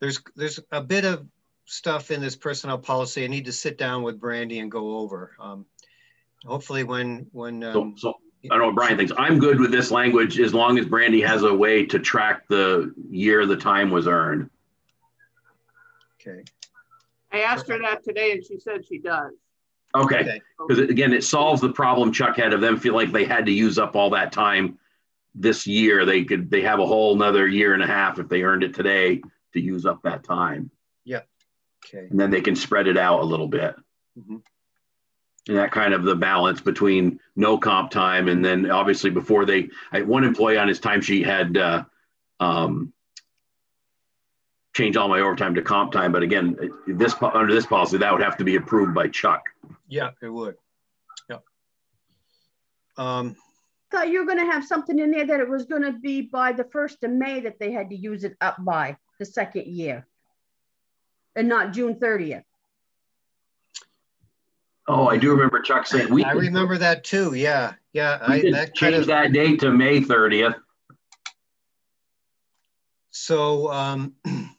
There's there's a bit of stuff in this personnel policy. I need to sit down with Brandy and go over. Um, hopefully, when when So, um, so I don't know what Brian thinks. I'm good with this language as long as Brandy has a way to track the year the time was earned. okay I asked her that today and she said she does. Okay, okay because again, it solves the problem Chuck had of them feel like they had to use up all that time this year. They could, they have a whole another year and a half if they earned it today to use up that time. Yeah. Okay And then they can spread it out a little bit. Mhm. And that kind of the balance between no comp time and then obviously before they, I, one employee on his timesheet had uh, um, changed all my overtime to comp time. But again, this po- under this policy, that would have to be approved by Chuck. yeah it would yeah um Thought you were gonna have something in there that it was gonna be by the first of May that they had to use it up by the second year. And not June thirtieth. Oh, I do remember Chuck saying we I remember that too. Yeah, yeah. we I that kind change of that date to May 30th. so um,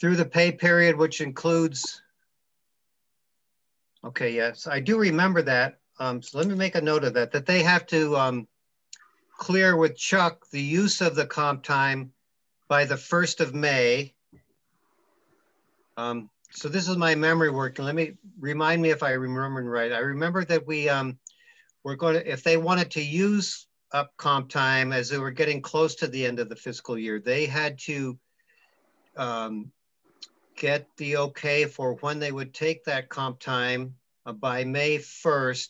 through the pay period, which includes. Okay, yes, I do remember that. Um, so let me make a note of that. That they have to um, clear with Chuck the use of the comp time by the first of May. Um, so this is my memory working. Let me remind me if I remember right. I remember that we um, were going to, if they wanted to use up comp time as they were getting close to the end of the fiscal year, they had to um, get the okay for when they would take that comp time uh, by May 1st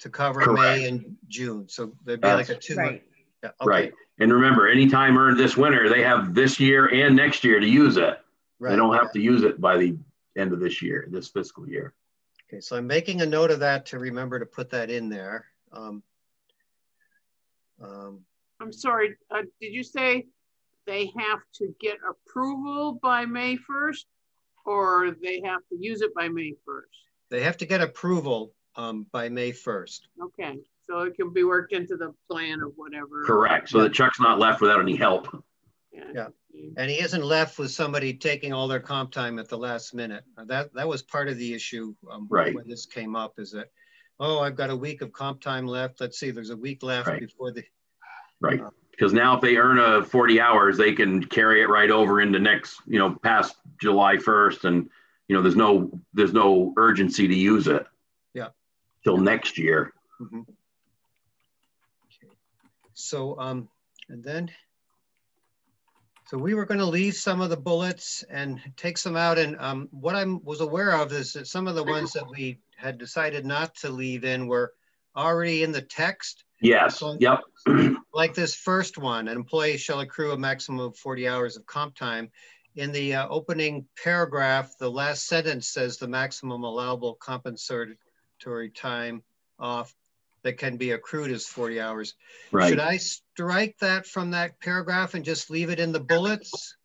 to cover May and June. So there'd be like a two. Right. Yeah, okay, Right. And remember, any time earned this winter, they have this year and next year to use it. They don't have to use it by the end of this year, this fiscal year. Okay, so I'm making a note of that to remember to put that in there. Um, um, I'm sorry, uh, did you say they have to get approval by May 1st? Or they have to use it by May 1st? they have to get approval um, by May 1st. Okay, so it can be worked into the plan of whatever. Correct. So that Chuck's not left without any help. Yeah. And he isn't left with somebody taking all their comp time at the last minute. Uh, That that was part of the issue um, Right. when this came up is that, oh, I've got a week of comp time left. Let's see, there's a week left Right. before the, Right. Because now if they earn a 40 hours, they can carry it right over into next, you know, past July 1st. And, you know, there's no, there's no urgency to use it. Yeah. Till next year. Mhm. Okay. So, um, and then, so we were going to leave some of the bullets and take some out. And um, what I was aware of is that some of the ones that we had decided not to leave in were already in the text. Yes. So- Yep. Like this first one, an employee shall accrue a maximum of 40 hours of comp time. In the uh, opening paragraph, the last sentence says the maximum allowable compensatory time off that can be accrued is 40 hours. Right. Should I strike that from that paragraph and just leave it in the bullets?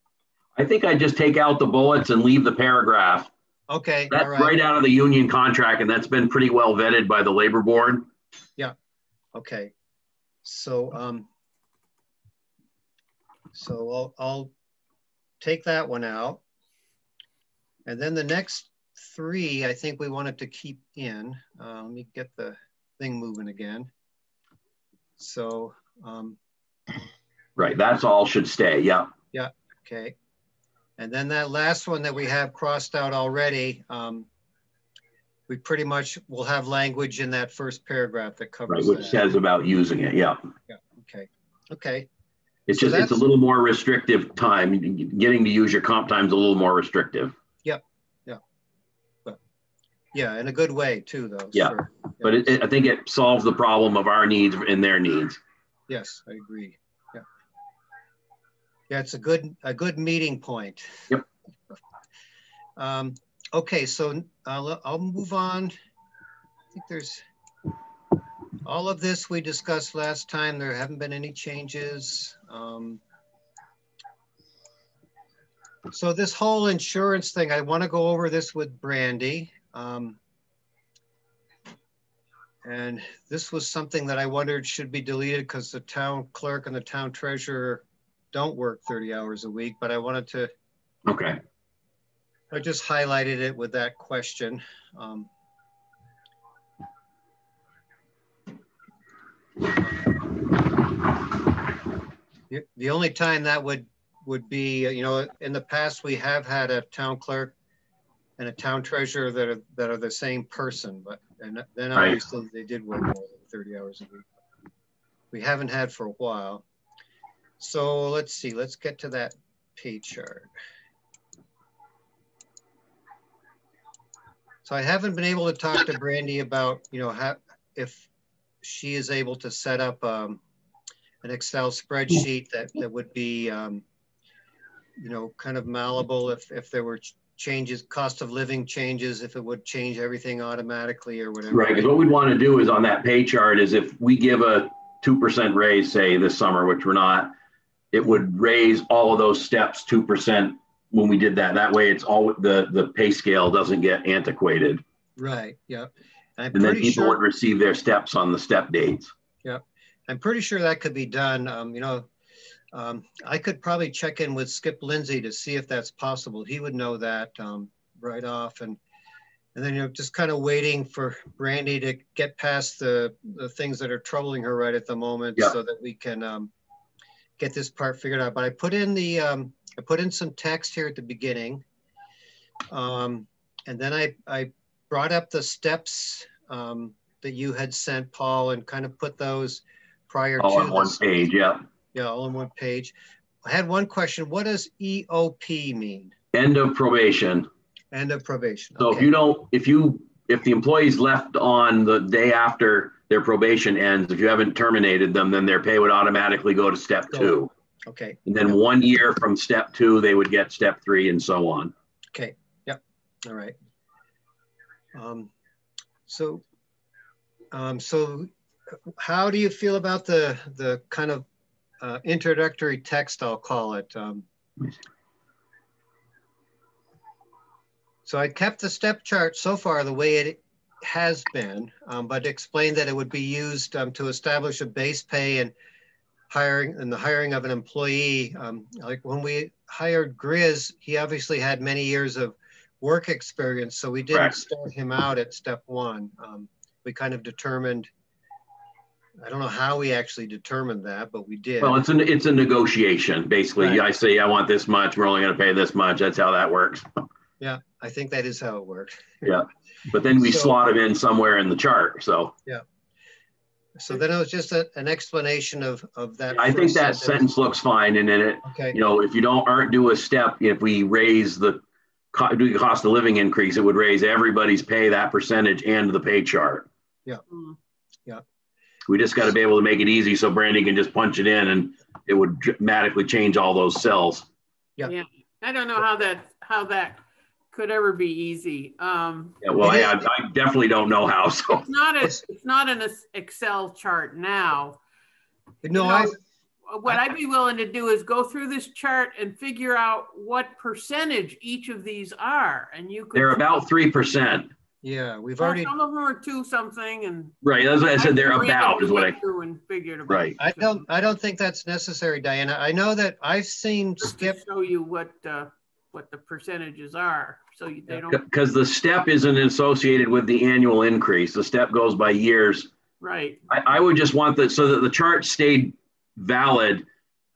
I think I just take out the bullets and leave the paragraph. Okay, That's right. right, out of the union contract, and that's been pretty well vetted by the labor board. Yeah. Okay. So, um, so I'll, I'll take that one out. And then the next three, I think we wanted to keep in. Uh, let me get the thing moving again. So, um, Right. That's all should stay. yeah. Yeah. Okay. And then that last one that we have crossed out already, um, we pretty much will have language in that first paragraph that Right. covers Which that. says about using it. Yeah. yeah Okay, okay, It's So just, it's a little more restrictive time. Getting to use your comp time is a little more restrictive. Yeah, in a good way too, though. Yeah, sure. But it, it- I think it solves the problem of our needs and their needs. Yes, I agree, yeah. Yeah, it's a good, a good meeting point. Yep. Um, okay, so I'll, I'll move on. I think there's, all of this we discussed last time. There haven't been any changes. Um, so this whole insurance thing, I want to go over this with Brandy. Um, and this was something that I wondered should be deleted because the town clerk and the town treasurer don't work 30 hours a week, but I wanted to, Okay. I just highlighted it with that question. Um, The, the only time that would, would be, you know, in the past, we have had a town clerk and a town treasurer that are, that are the same person, but, and then Right. obviously they did work more than 30 hours a week. We haven't had for a while. So let's see, let's get to that pay chart. So I haven't been able to talk to Brandy about, you know, how, if she is able to set up um, an Excel spreadsheet that, that would be, um, you know, kind of malleable if, if there were changes, cost of living changes, if it would change everything automatically or whatever. Right. Because what we'd want to do is on that pay chart is if we give a 2% raise, say this summer, which we're not, it would raise all of those steps 2% when we did that. That way it's all the, the pay scale doesn't get antiquated. Right, yep. I'm And then people would receive their steps on the step dates. Yep. I'm pretty sure that could be done. Um, you know, um, I could probably check in with Skip Lindsay to see if that's possible. He would know that um, right off and and then you know just kind of waiting for Brandy to get past the the things that are troubling her right at the moment Yeah. so that we can um, get this part figured out. But I put in the um, I put in some text here at the beginning. Um, and then I, I brought up the steps um, that you had sent Paul and kind of put those prior All to on one page. Yeah. Yeah, all on one page. I had one question. What does EOP mean? End of probation. End of probation. So if you don't, if you, if the employee's left on the day after their probation ends, if you haven't terminated them, then their pay would automatically go to step Go. two. Okay, And then one year from step two, they would get step three and so on. okay, yep, all right. Um, So, um, so how do you feel about the, the kind of uh, introductory text, I'll call it? Um, so I kept the step chart so far the way it has been, um, but explained that it would be used um, to establish a base pay and hiring and the hiring of an employee. Um, like when we hired Grizz, he obviously had many years of work experience, so we didn't Correct. start him out at step one. Um, we kind of determined. I don't know how we actually determined that, but we did. Well, it's an, it's a negotiation. Basically, Right. I say, I want this much, we're only gonna pay this much. That's how that works. yeah, I think that is how it worked. Yeah, but then we So- slot them in somewhere in the chart. So yeah. So then it was just a, an explanation of of that. I think that sentence looks fine. And then it, Okay. you know, if you don't, aren't do a step, if we raise the, do the cost of living increase, it would raise everybody's pay, that percentage and the pay chart. Mm. We just got to be able to make it easy so Brandy can just punch it in and it would dramatically change all those cells. Yeah. I don't know how that, how that could ever be easy. Um, Yeah, well, It I, I definitely don't know how, so. it's not a, it's not an Excel chart now. No, You I What I'd be willing to do is go through this chart and figure out what percentage each of these are, and you could. They're about three percent. Yeah, we've Well, already. Some of them are two something and. Right, that's what I said, they're randomly about is what I, went through And figured about. right. I don't. I don't think that's necessary, Diana. I know that I've seen Just to Skip. show you what, uh, what the percentages are, so you- they don't, Because the step isn't associated with the annual increase. The step goes by years. right, I, I would just want that so that the chart stayed valid.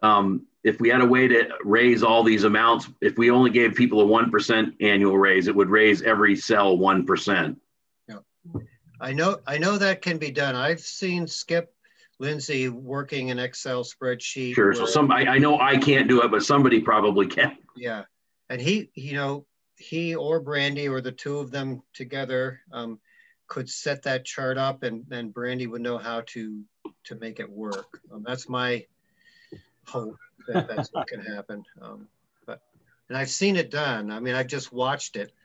Um, if we had a way to raise all these amounts, if we only gave people a one percent annual raise, it would raise every cell one Yeah. percent. I know. I know that can be done. I've seen Skip Lindsay working an Excel spreadsheet. Sure. So some, I, I know I can't do it, but somebody probably can. Yeah, and he, you know, he or Brandy or the two of them together um, could set that chart up, and then Brandy would know how to to make it work. Um, that's my hope that that's what can happen. Um, but and I've seen it done. I mean, I've just watched it.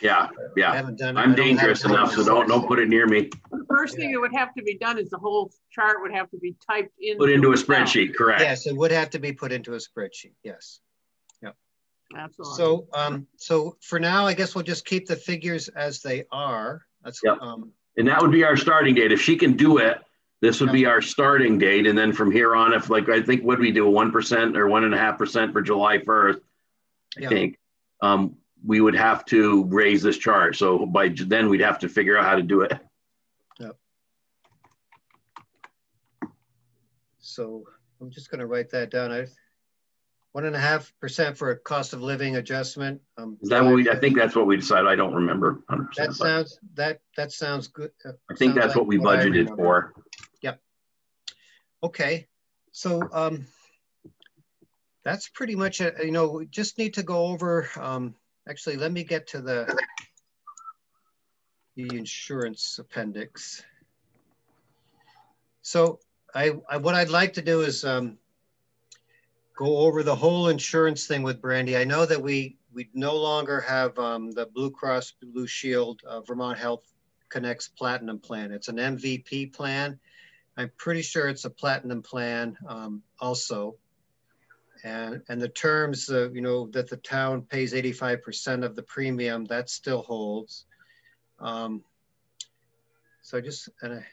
Yeah, yeah. I haven't done. it. I I'm dangerous enough, so don't, don't put it near me. the first thing that would have to be done is the whole chart would have to be typed in. Put into a spreadsheet, correct? Yes, it would have to be put into a spreadsheet. Yes. Absolutely. So, um, so for now, I guess we'll just keep the figures as they are. That's, Yep. um, And that would be our starting date. If she can do it, this would be our starting date. And then from here on, if like, I think, what we do, a one percent or one and a half percent for July first, I Yeah. think, um, we would have to raise this charge. So by then we'd have to figure out how to do it. Yep. so I'm just gonna write that down. I, one and a half percent for a cost of living adjustment. Um, Is that what we, I think that's what we decided. I don't remember hundred That sounds, that, that sounds good. Uh, I think sounds that's like what we budgeted for. Okay, so, um, that's pretty much it. You know, we just need to go over, um, actually, let me get to the the insurance appendix. So I, I, what I'd like to do is, um, go over the whole insurance thing with Brandy. I know that we, we no longer have, um, the Blue Cross Blue Shield, uh, Vermont Health Connects Platinum Plan. It's an MVP plan. I'm pretty sure it's a platinum plan um, also. And, and the terms, uh, you know, that the town pays 85% of the premium, that still holds. Um, so I just, and I,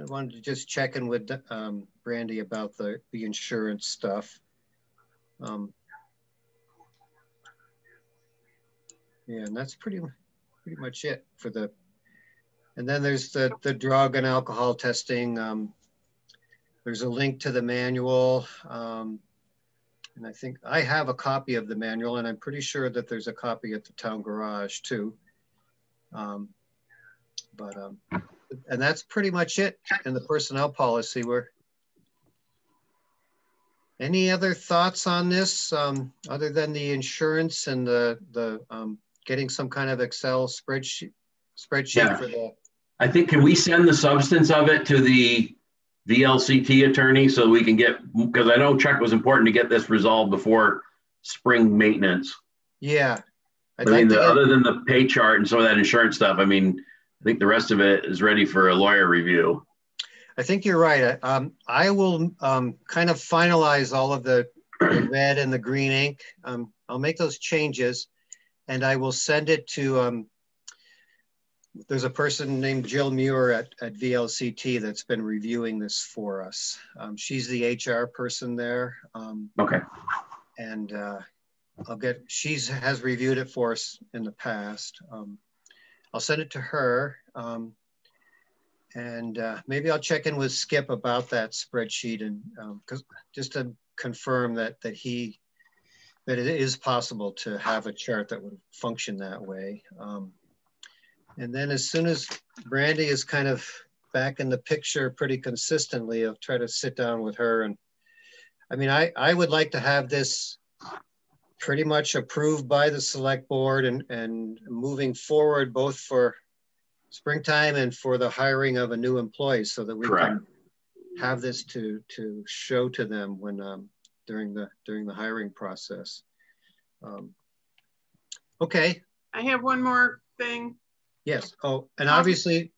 I wanted to just check in with um, Brandy about the, the insurance stuff. Um, yeah, and that's pretty, pretty much it for the and then there's the, the drug and alcohol testing. Um, there's a link to the manual. Um, and I think I have a copy of the manual and I'm pretty sure that there's a copy at the town garage too. Um, but, um, and that's pretty much it in the personnel policy where any other thoughts on this um, other than the insurance and the, the um, getting some kind of Excel spreadsheet spreadsheet Yeah. for the I think, can we send the substance of it to the VLCT attorney so we can get, because I know Chuck was important to get this resolved before spring maintenance. Yeah. I mean, like the, other than the pay chart and some of that insurance stuff, I mean, I think the rest of it is ready for a lawyer review. I think you're right. Um, I will um, kind of finalize all of the, the red and the green ink. Um, I'll make those changes and I will send it to, um, there's a person named Jill Muir at, at VLCT that's been reviewing this for us. Um, she's the HR person there. Um, Okay. and uh, I'll get, she's has reviewed it for us in the past. Um, I'll send it to her. Um, and uh, maybe I'll check in with Skip about that spreadsheet and because just to confirm that that he that it is possible to have a chart that would function that way. And then as soon as Brandy is kind of back in the picture pretty consistently, I'll try to sit down with her. And I mean, I, I would like to have this pretty much approved by the select board and, and moving forward both for springtime and for the hiring of a new employee so that we Correct. can have this to, to show to them when um, during the during the hiring process. Um, okay, I have one more thing. Yes. Oh, and obviously,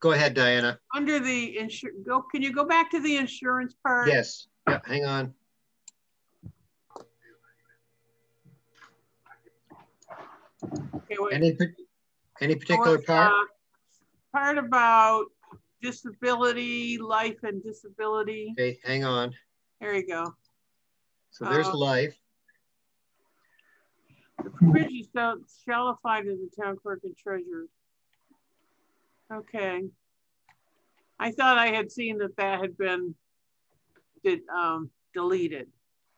go ahead, Diana. Under the insur, go, can you go back to the insurance part? Yes. Yeah, hang on. Okay, wait. Any any particular part? uh, Part about disability, life and disability. Okay, hang on. There you go. So there's Uh, life. The provisions shall, shall apply to the town clerk and treasurer. Okay. I thought I had seen that that had been did, um, deleted.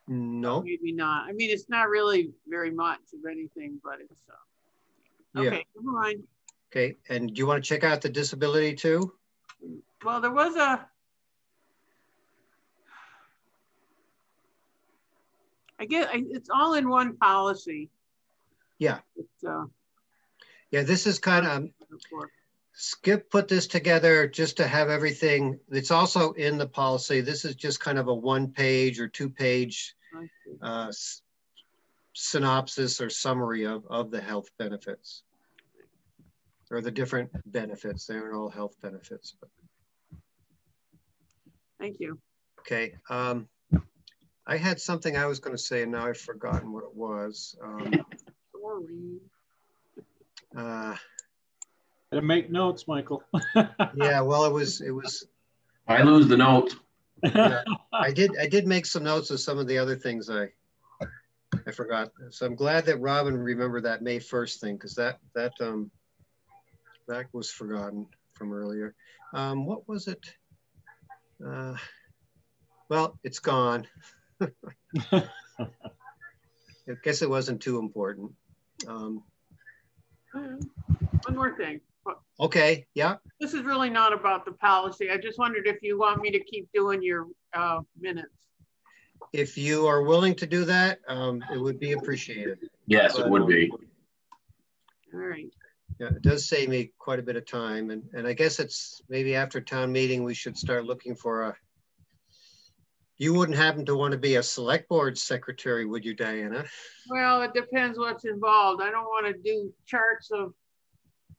No. Maybe not. I mean, it's not really very much of anything, but it's, uh, Yeah. okay, never mind. Okay. And do you want to check out the disability too? Well, there was a, I guess it's all in one policy. Yeah. It's, uh, Yeah, this is kind of. Skip put this together just to have everything. It's also in the policy. This is just kind of a one page or two page uh, synopsis or summary of, of the health benefits. Or the different benefits. They aren't all health benefits. But, Thank you. okay. Um, I had something I was going to say and now I've forgotten what it was. Um, Sorry. uh, To make notes, Michael. yeah, well, it was, it was, I lose the note. I did, I did make some notes of some of the other things I, I forgot. So I'm glad that Robin remembered that May 1st thing because that, that, um, that was forgotten from earlier. Um, what was it? Uh, well, it's gone. I guess it wasn't too important. Um, One more thing. Okay, yeah, This is really not about the policy. I just wondered if you want me to keep doing your uh, minutes. if you are willing to do that, um, it would be appreciated. Yes, it would be. All right. Yeah, it does save me quite a bit of time and, and I guess it's maybe after town meeting, we should start looking for a, you wouldn't happen to want to be a select board secretary, would you, Diana? Well, it depends what's involved. I don't want to do charts of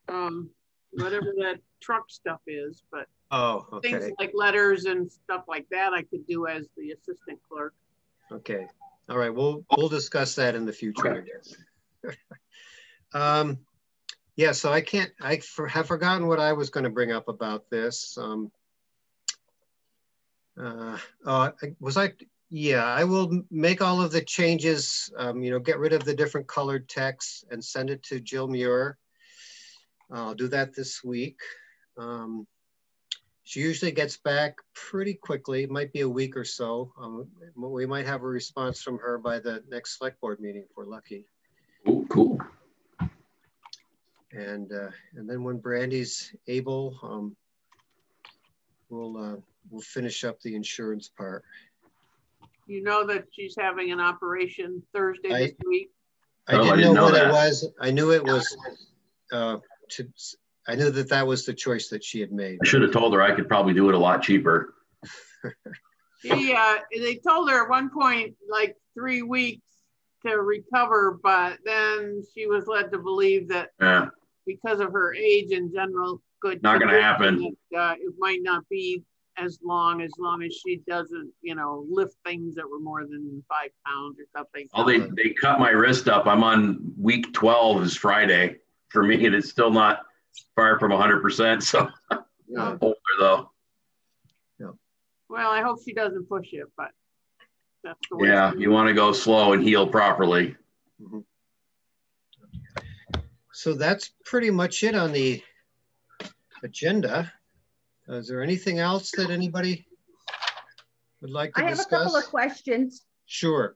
um, whatever that truck stuff is, but Oh, things like letters and stuff like that, I could do as the assistant clerk. okay. All right, we'll, we'll discuss that in the future, I guess. Um, yeah, so I can't, I for- have forgotten what I was going to bring up about this. Um, uh, uh, was I, yeah, I will make all of the changes, um, you know, get rid of the different colored text and send it to Jill Muir. I'll do that this week. Um, she usually gets back pretty quickly, it might be a week or so. Um, we might have a response from her by the next select board meeting if we're lucky. Oh, cool. And, uh, and then when Brandy's able, um, we'll, uh, we'll finish up the insurance part. You know that she's having an operation Thursday I- this week. I Oh, didn't didn't know know what it that. was. I knew it was, uh, to, I knew that that was the choice that she had made. I should have told her I could probably do it a lot cheaper. She, uh, they told her at one point, like three weeks to recover, but then she was led to believe that Yeah, because of her age and general good. Not gonna happen. that, Uh, it might not be as long, as long as she doesn't, you know, lift things that were more than five pounds or something. Oh, they, they cut my wrist up. I'm on week 12 is Friday for me, and it's still not far from 100%. So Yeah. Older though. Yeah. Well, I hope she doesn't push it, but that's the way. Yeah, you want to go slow and heal properly. Mm-hmm. So that's pretty much it on the agenda. Is there anything else that anybody would like to I have a couple of questions. Sure.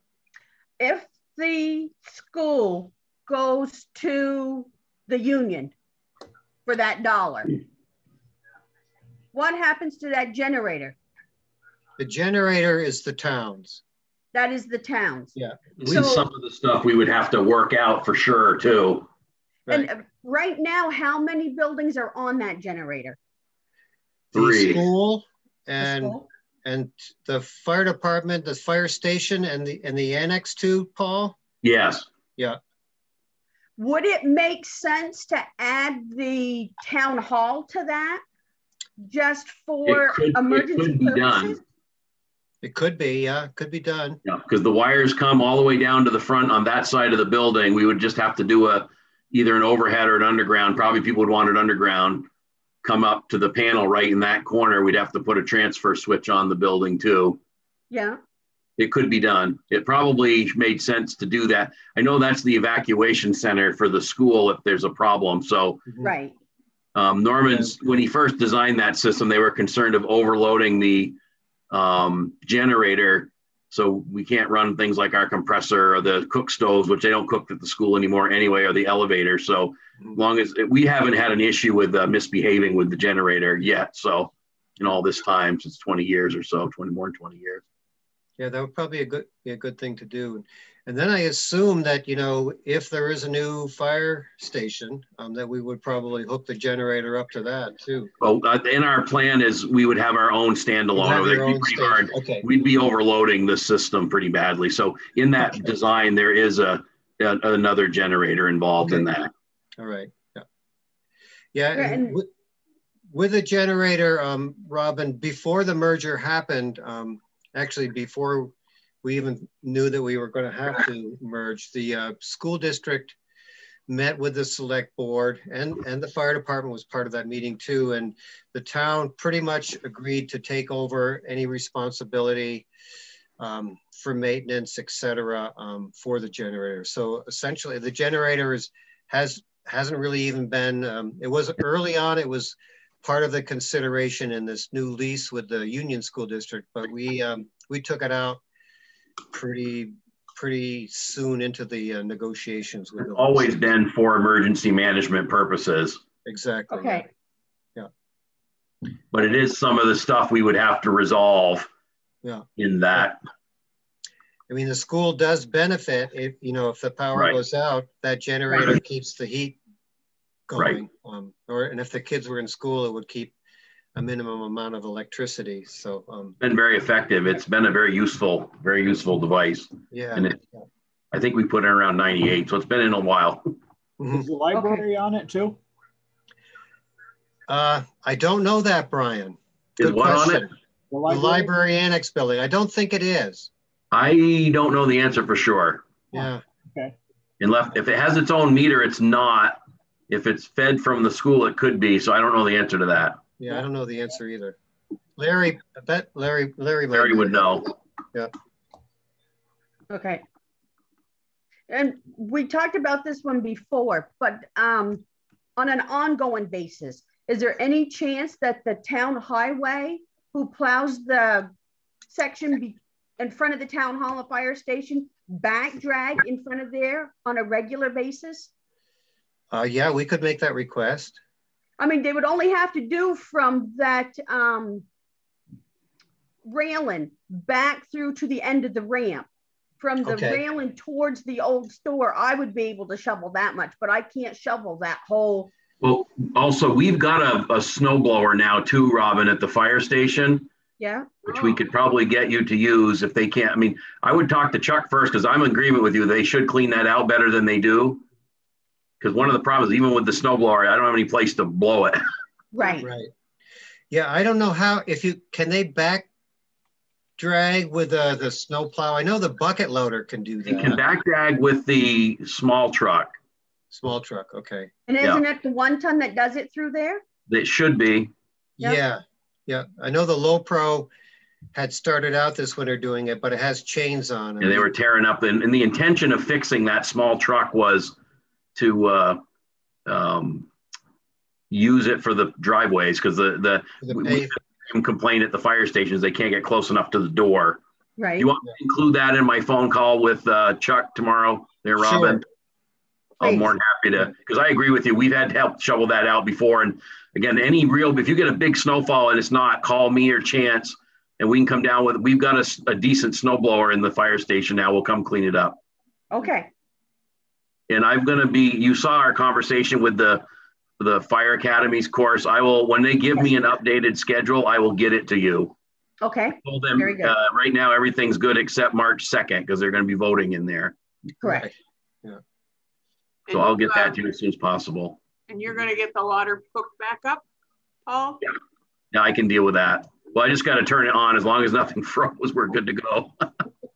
If the school goes to the union for that dollar, what happens to that generator? The generator is the town's. That is the town's. And So- some of the stuff we would have to work out for sure too. Right. And right now, how many buildings are on that generator? The Three. school The and, school? and the fire department, the fire station and the, and the annex too, Paul? Yes. Would it make sense to add the town hall to that? Just for could- it emergency could be done. purposes? It could be, yeah, could be done. Yeah, because the wires come all the way down to the front on that side of the building. We would just have to do a, either an overhead or an underground. Probably people would want it underground. Come up to the panel right in that corner. We'd have to put a transfer switch on the building too. Yeah, It could be done. It probably made sense to do that. I know that's the evacuation center for the school if there's a problem. So right. um, Norman's, when he first designed that system, they were concerned of overloading the um, generator. So we can't run things like our compressor or the cook stoves, which they don't cook at the school anymore anyway, or the elevator. So long as we haven't had an issue with uh, misbehaving with the generator yet. So in all this time, since 20 years or so, 20 more than 20 years. Yeah, that would probably a good, be a good thing to do. And then I assume that, you know, if there is a new fire station, um, that we would probably hook the generator up to that too. Well, uh, in our plan is we would have our own standalone. have It'd your own pretty station. hard. Okay, We'd be overloading the system pretty badly. So in that Okay. design, there is a, a- another generator involved in that. all right, yeah. Yeah, Yeah, and and- with, with the generator, um, Robin, before the merger happened, um, actually before we even knew that we were gonna have to merge, the, uh, school district met with the select board and, and the fire department was part of that meeting too. And the town pretty much agreed to take over any responsibility um, for maintenance, et cetera, um, for the generator. So essentially the generator is, has, hasn't really even been, um, it was early on, it was part of the consideration in this new lease with the Union School District, but we, um, we took it out pretty, pretty soon into the uh, negotiations with. the- Always been for emergency management purposes, Exactly. Okay, Yeah. but it is some of the stuff we would have to resolve Yeah. in that. I mean, the school does benefit if, you know, if the power Right. goes out, that generator keeps the heat Right. Um, or, and if the kids were in school, it would keep a minimum amount of electricity. So, um, Been very effective. It's been a very useful, very useful device. yeah. And it, I think we put in around 98, so it's been in a while. Mhm. Is the library on it too? Uh, I don't know that, Brian. Is Good what on it? question. The library annex building. I don't think it is. I don't know the answer for sure. Yeah. Okay. Unless if it has its own meter, it's not. If it's fed from the school, it could be. So I don't know the answer to that. Yeah, I don't know the answer either. Larry, I bet Larry, Larry. might Larry would know. Yeah. Okay. And we talked about this one before, but um, on an ongoing basis, is there any chance that the town highway who plows the section be, in front of the town hall and fire station back drag in front of there on a regular basis? Uh, yeah, we could make that request. I mean, they would only have to do from that um, railing back through to the end of the ramp. From the Okay. railing towards the old store, I would be able to shovel that much, but I can't shovel that whole. Well, also we've got a, a snow blower now too, Robin, at the fire station, Yeah. which we could probably get you to use if they can't. I mean, I would talk to Chuck first because I'm in agreement with you. They should clean that out better than they do. Because one of the problems, even with the snowblower, I don't have any place to blow it. Right. Right. Yeah, I don't know how, if you, can they back drag with uh, the snow plow? I know the bucket loader can do that. It can back drag with the small truck. Small truck, okay. And isn't it the one ton that does it through there? It should be. Yep. Yeah, yeah. I know the low pro had started out this winter doing it, but it has chains on it. And they were tearing up. And, and the intention of fixing that small truck was to uh, um, use it for the driveways because the, the The we- pave- we complain at the fire stations they can't get close enough to the door. Right. You want to include that in my phone call with uh, Chuck tomorrow there, Robin? Sure. I'm more than happy to, because I agree with you. We've had to help shovel that out before. And again, any real, if you get a big snowfall and it's not, call me or Chance and we can come down with, we've got a decent snow blower in the fire station now. We'll come clean it up. Okay. And I'm gonna be, you saw our conversation with the, the fire academies course. I will, when they give me an updated schedule, I will get it to you. Okay. Told them, Very good. uh, right now, everything's good except March 2nd, because they're gonna be voting in there. Correct. Yeah. So And I'll get that uh, to you as soon as possible. And you're gonna get the water hooked back up, Paul? Yeah. Yeah, I can deal with that. Well, I just gotta turn it on. As long as nothing froze, we're good to go.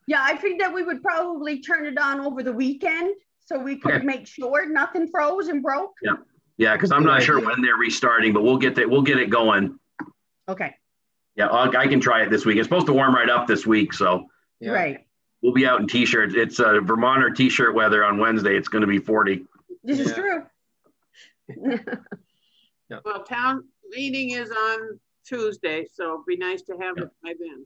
Yeah, I think that we would probably turn it on over the weekend so we could Okay. make sure nothing froze and broke. Yeah, Yeah, because I'm not sure when they're restarting, but we'll get that, we'll get it going. Okay. Yeah, I'll, I can try it this week. It's supposed to warm right up this week, so Yeah. Right. we'll be out in t-shirts. It's a uh, Vermonter t-shirt weather on Wednesday. It's gonna be 40. This is Yeah. true. Well, town meeting is on Tuesday, so it'd be nice to have it by then.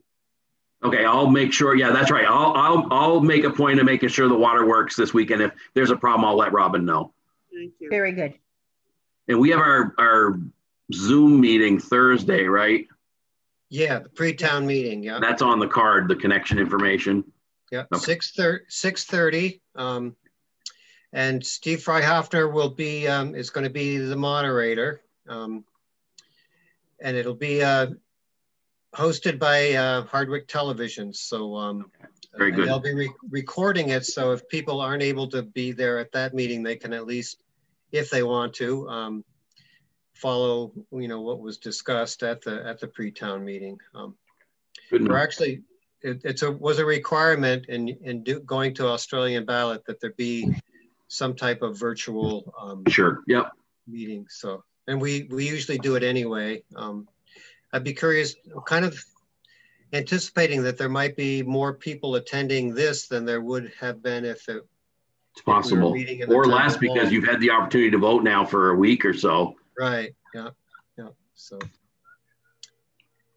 Okay, I'll make sure. Yeah, that's right. I'll, I'll, I'll make a point of making sure the water works this weekend. If there's a problem, I'll let Robin know. Thank you. Very good. And we have our, our Zoom meeting Thursday, right? Yeah, the pre-town meeting, yeah. That's on the card, the connection information. Yeah, Okay. six thirty, six thirty. Um, and Steve Freihafner will be, um, is going to be the moderator. Um, and it'll be, uh, hosted by, uh, Hardwick Television. So, um, Very good. They'll be re- recording it. So if people aren't able to be there at that meeting, they can at least, if they want to, um, follow, you know, what was discussed at the, at the pre-town meeting. Um, Good or enough. actually, it, it's a, was a requirement in, in do, going to Australian ballot that there be some type of virtual um, Sure. Yep. meeting. So, and we, we usually do it anyway. Um, I'd be curious, kind of anticipating that there might be more people attending this than there would have been if it, It's possible. meeting in Or town less hall. because you've had the opportunity to vote now for a week or so. right, yeah, yeah. So,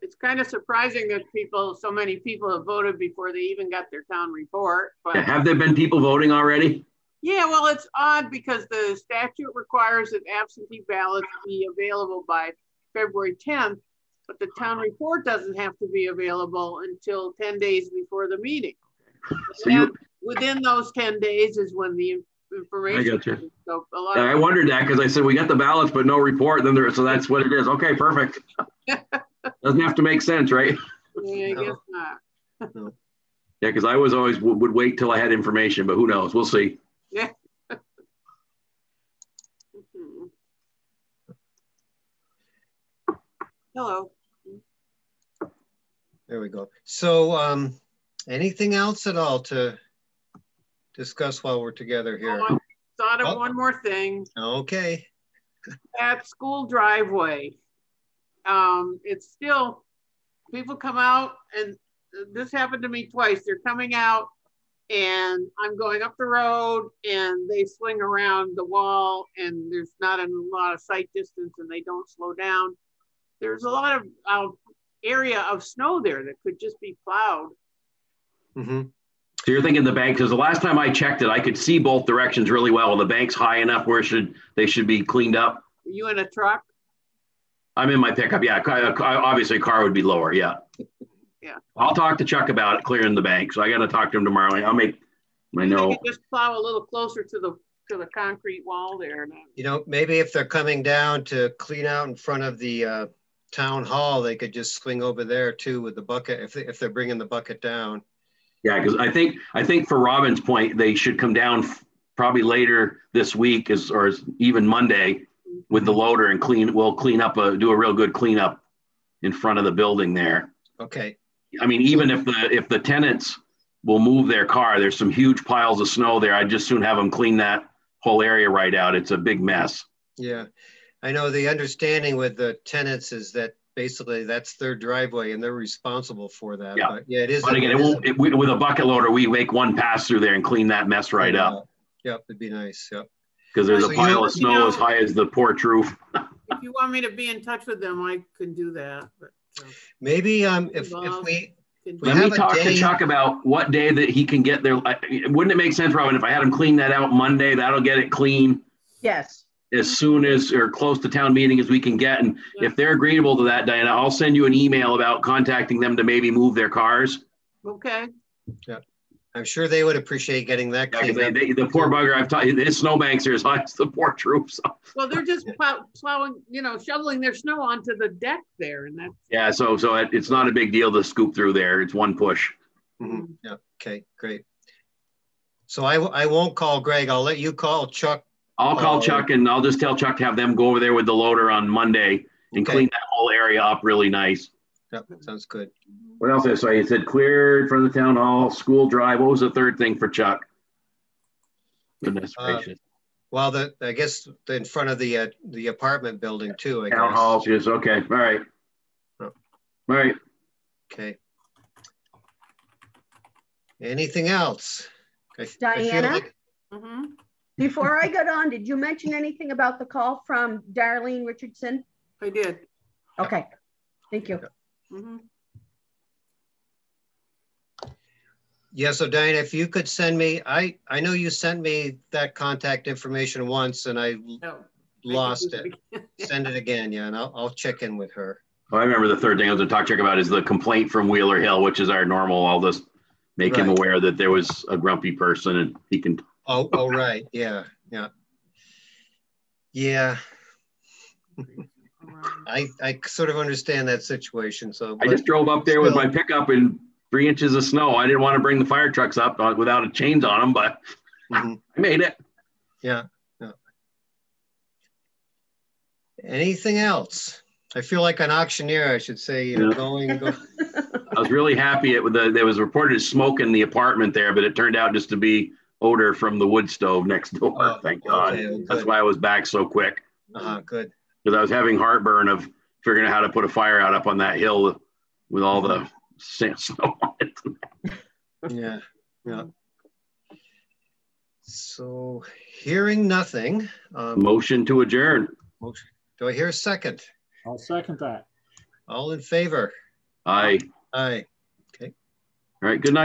It's kind of surprising that people, so many people have voted before they even got their town report, but. Have there been people voting already? Yeah, well, it's odd because the statute requires that absentee ballots be available by February 10th, but the town report doesn't have to be available until 10 days before the meeting. So you, within those 10 days is when the information. I got gotcha. So a lot I wondered that because I said, we got the ballots, but no report. Then there, so that's what it is. Okay, perfect. Doesn't have to make sense, right? yeah, I guess not. Yeah, because I was always would, would wait till I had information, but who knows? We'll see. Mhm. Hello. there we go. So, um, anything else at all to discuss while we're together here? Oh, I Thought Oh. one more thing. Okay. at school driveway. Um, it's still, people come out and this happened to me twice. They're coming out and I'm going up the road and they swing around the wall and there's not a lot of sight distance and they don't slow down. There's a lot of uh, area of snow there that could just be plowed. Mhm. So you're thinking the bank, because the last time I checked it, I could see both directions really well. The bank's high enough where should, they should be cleaned up. Are you in a truck? I'm in my pickup. Yeah, ca- ca- obviously a car would be lower. Yeah. Yeah. I'll talk to Chuck about it clearing the bank. So I got to talk to him tomorrow. I'll make, I They know. just plow a little closer to the to the concrete wall there. uh, You know, maybe if they're coming down to clean out in front of the uh, town hall, they could just swing over there too with the bucket, if, they- if they're bringing the bucket down. Yeah, because I think I think for Robin's point, they should come down probably later this week is, or is even Monday with the loader and clean, we'll clean up, a do a real good cleanup in front of the building there. Okay, I mean, even if the, if the tenants will move their car, there's some huge piles of snow there. I'd just soon have them clean that whole area right out. It's a big mess. yeah. I know the understanding with the tenants is that basically that's their driveway and they're responsible for that. Yeah. But yeah, it is. But again, it won't, it, with a bucket loader, we make one pass through there and clean that mess right up. Yep, it'd be nice, yep. Because there's So a you- pile of you snow know- as high as the porch roof. If you want me to be in touch with them, I can do that, but. uh, Maybe um, if, if Involved. we, can- We Let me have a talk to Chuck about what day that he can get there. I- Wouldn't it make sense, Robin, if I had him clean that out Monday, that'll get it clean Yes. As soon as, or close to town meeting as we can get. And if they're agreeable to that, Diana, I'll send you an email about contacting them to maybe move their cars. Okay, Yeah. I'm sure they would appreciate getting that Yeah, 'cause cleaned they, they, the poor bugger, I've taught, his snowbanks are as high as the poor troops. So, well, they're just plow- plowing, you know, shoveling their snow onto the deck there and that's. yeah, so, so it, it's not a big deal to scoop through there. It's one push. Mhm, Yeah, okay, great. So I, I won't call Greg. I'll let you call Chuck. I'll call. Chuck and I'll just tell Chuck to have them go over there with the loader on Monday and Okay. clean that whole area up really nice. Yep, sounds good. What else did I say? You said cleared from the town hall, school drive. What was the third thing for Chuck? Goodness Uh, gracious. Well, the, I guess the- in front of the, uh, the apartment building too, I guess. Town halls, yes, okay, all right. Oh. All right, Okay. Anything else? I f- I feel Diana? like- Mhm. Before I got on, did you mention anything about the call from Darlene Richardson? I did. Okay, thank you. Mhm. Yeah, so Diane, if you could send me, I, I know you sent me that contact information once and I No, lost can it. do again. Send it again, yeah, and I'll, I'll check in with her. Well, I remember the third thing I was gonna talk to Chuck about is the complaint from Wheeler Hill, which is our normal, I'll just make him aware that there was a grumpy person and he can, Oh, oh, right, yeah, yeah. Yeah, I, I sort of understand that situation, so. I just drove up there with my pickup in three inches of snow. I didn't want to bring the fire trucks up uh, without a chains on them, but Mhm, I made it. Yeah, yeah. Anything else? I feel like an auctioneer, I should say, you know, Yeah. going, go, I was really happy. It the, there was reported smoke in the apartment there, but it turned out just to be odor from the wood stove next door. Oh, Thank God. okay, That's why I was back so quick uh-huh, good. because I was having heartburn of figuring out how to put a fire out up on that hill with all the sand, snow on it. Yeah, yeah. So hearing nothing, um, Motion to adjourn. motion- do I hear a second? I'll second that. All in favor? Aye. Aye. Okay. All right. Good night.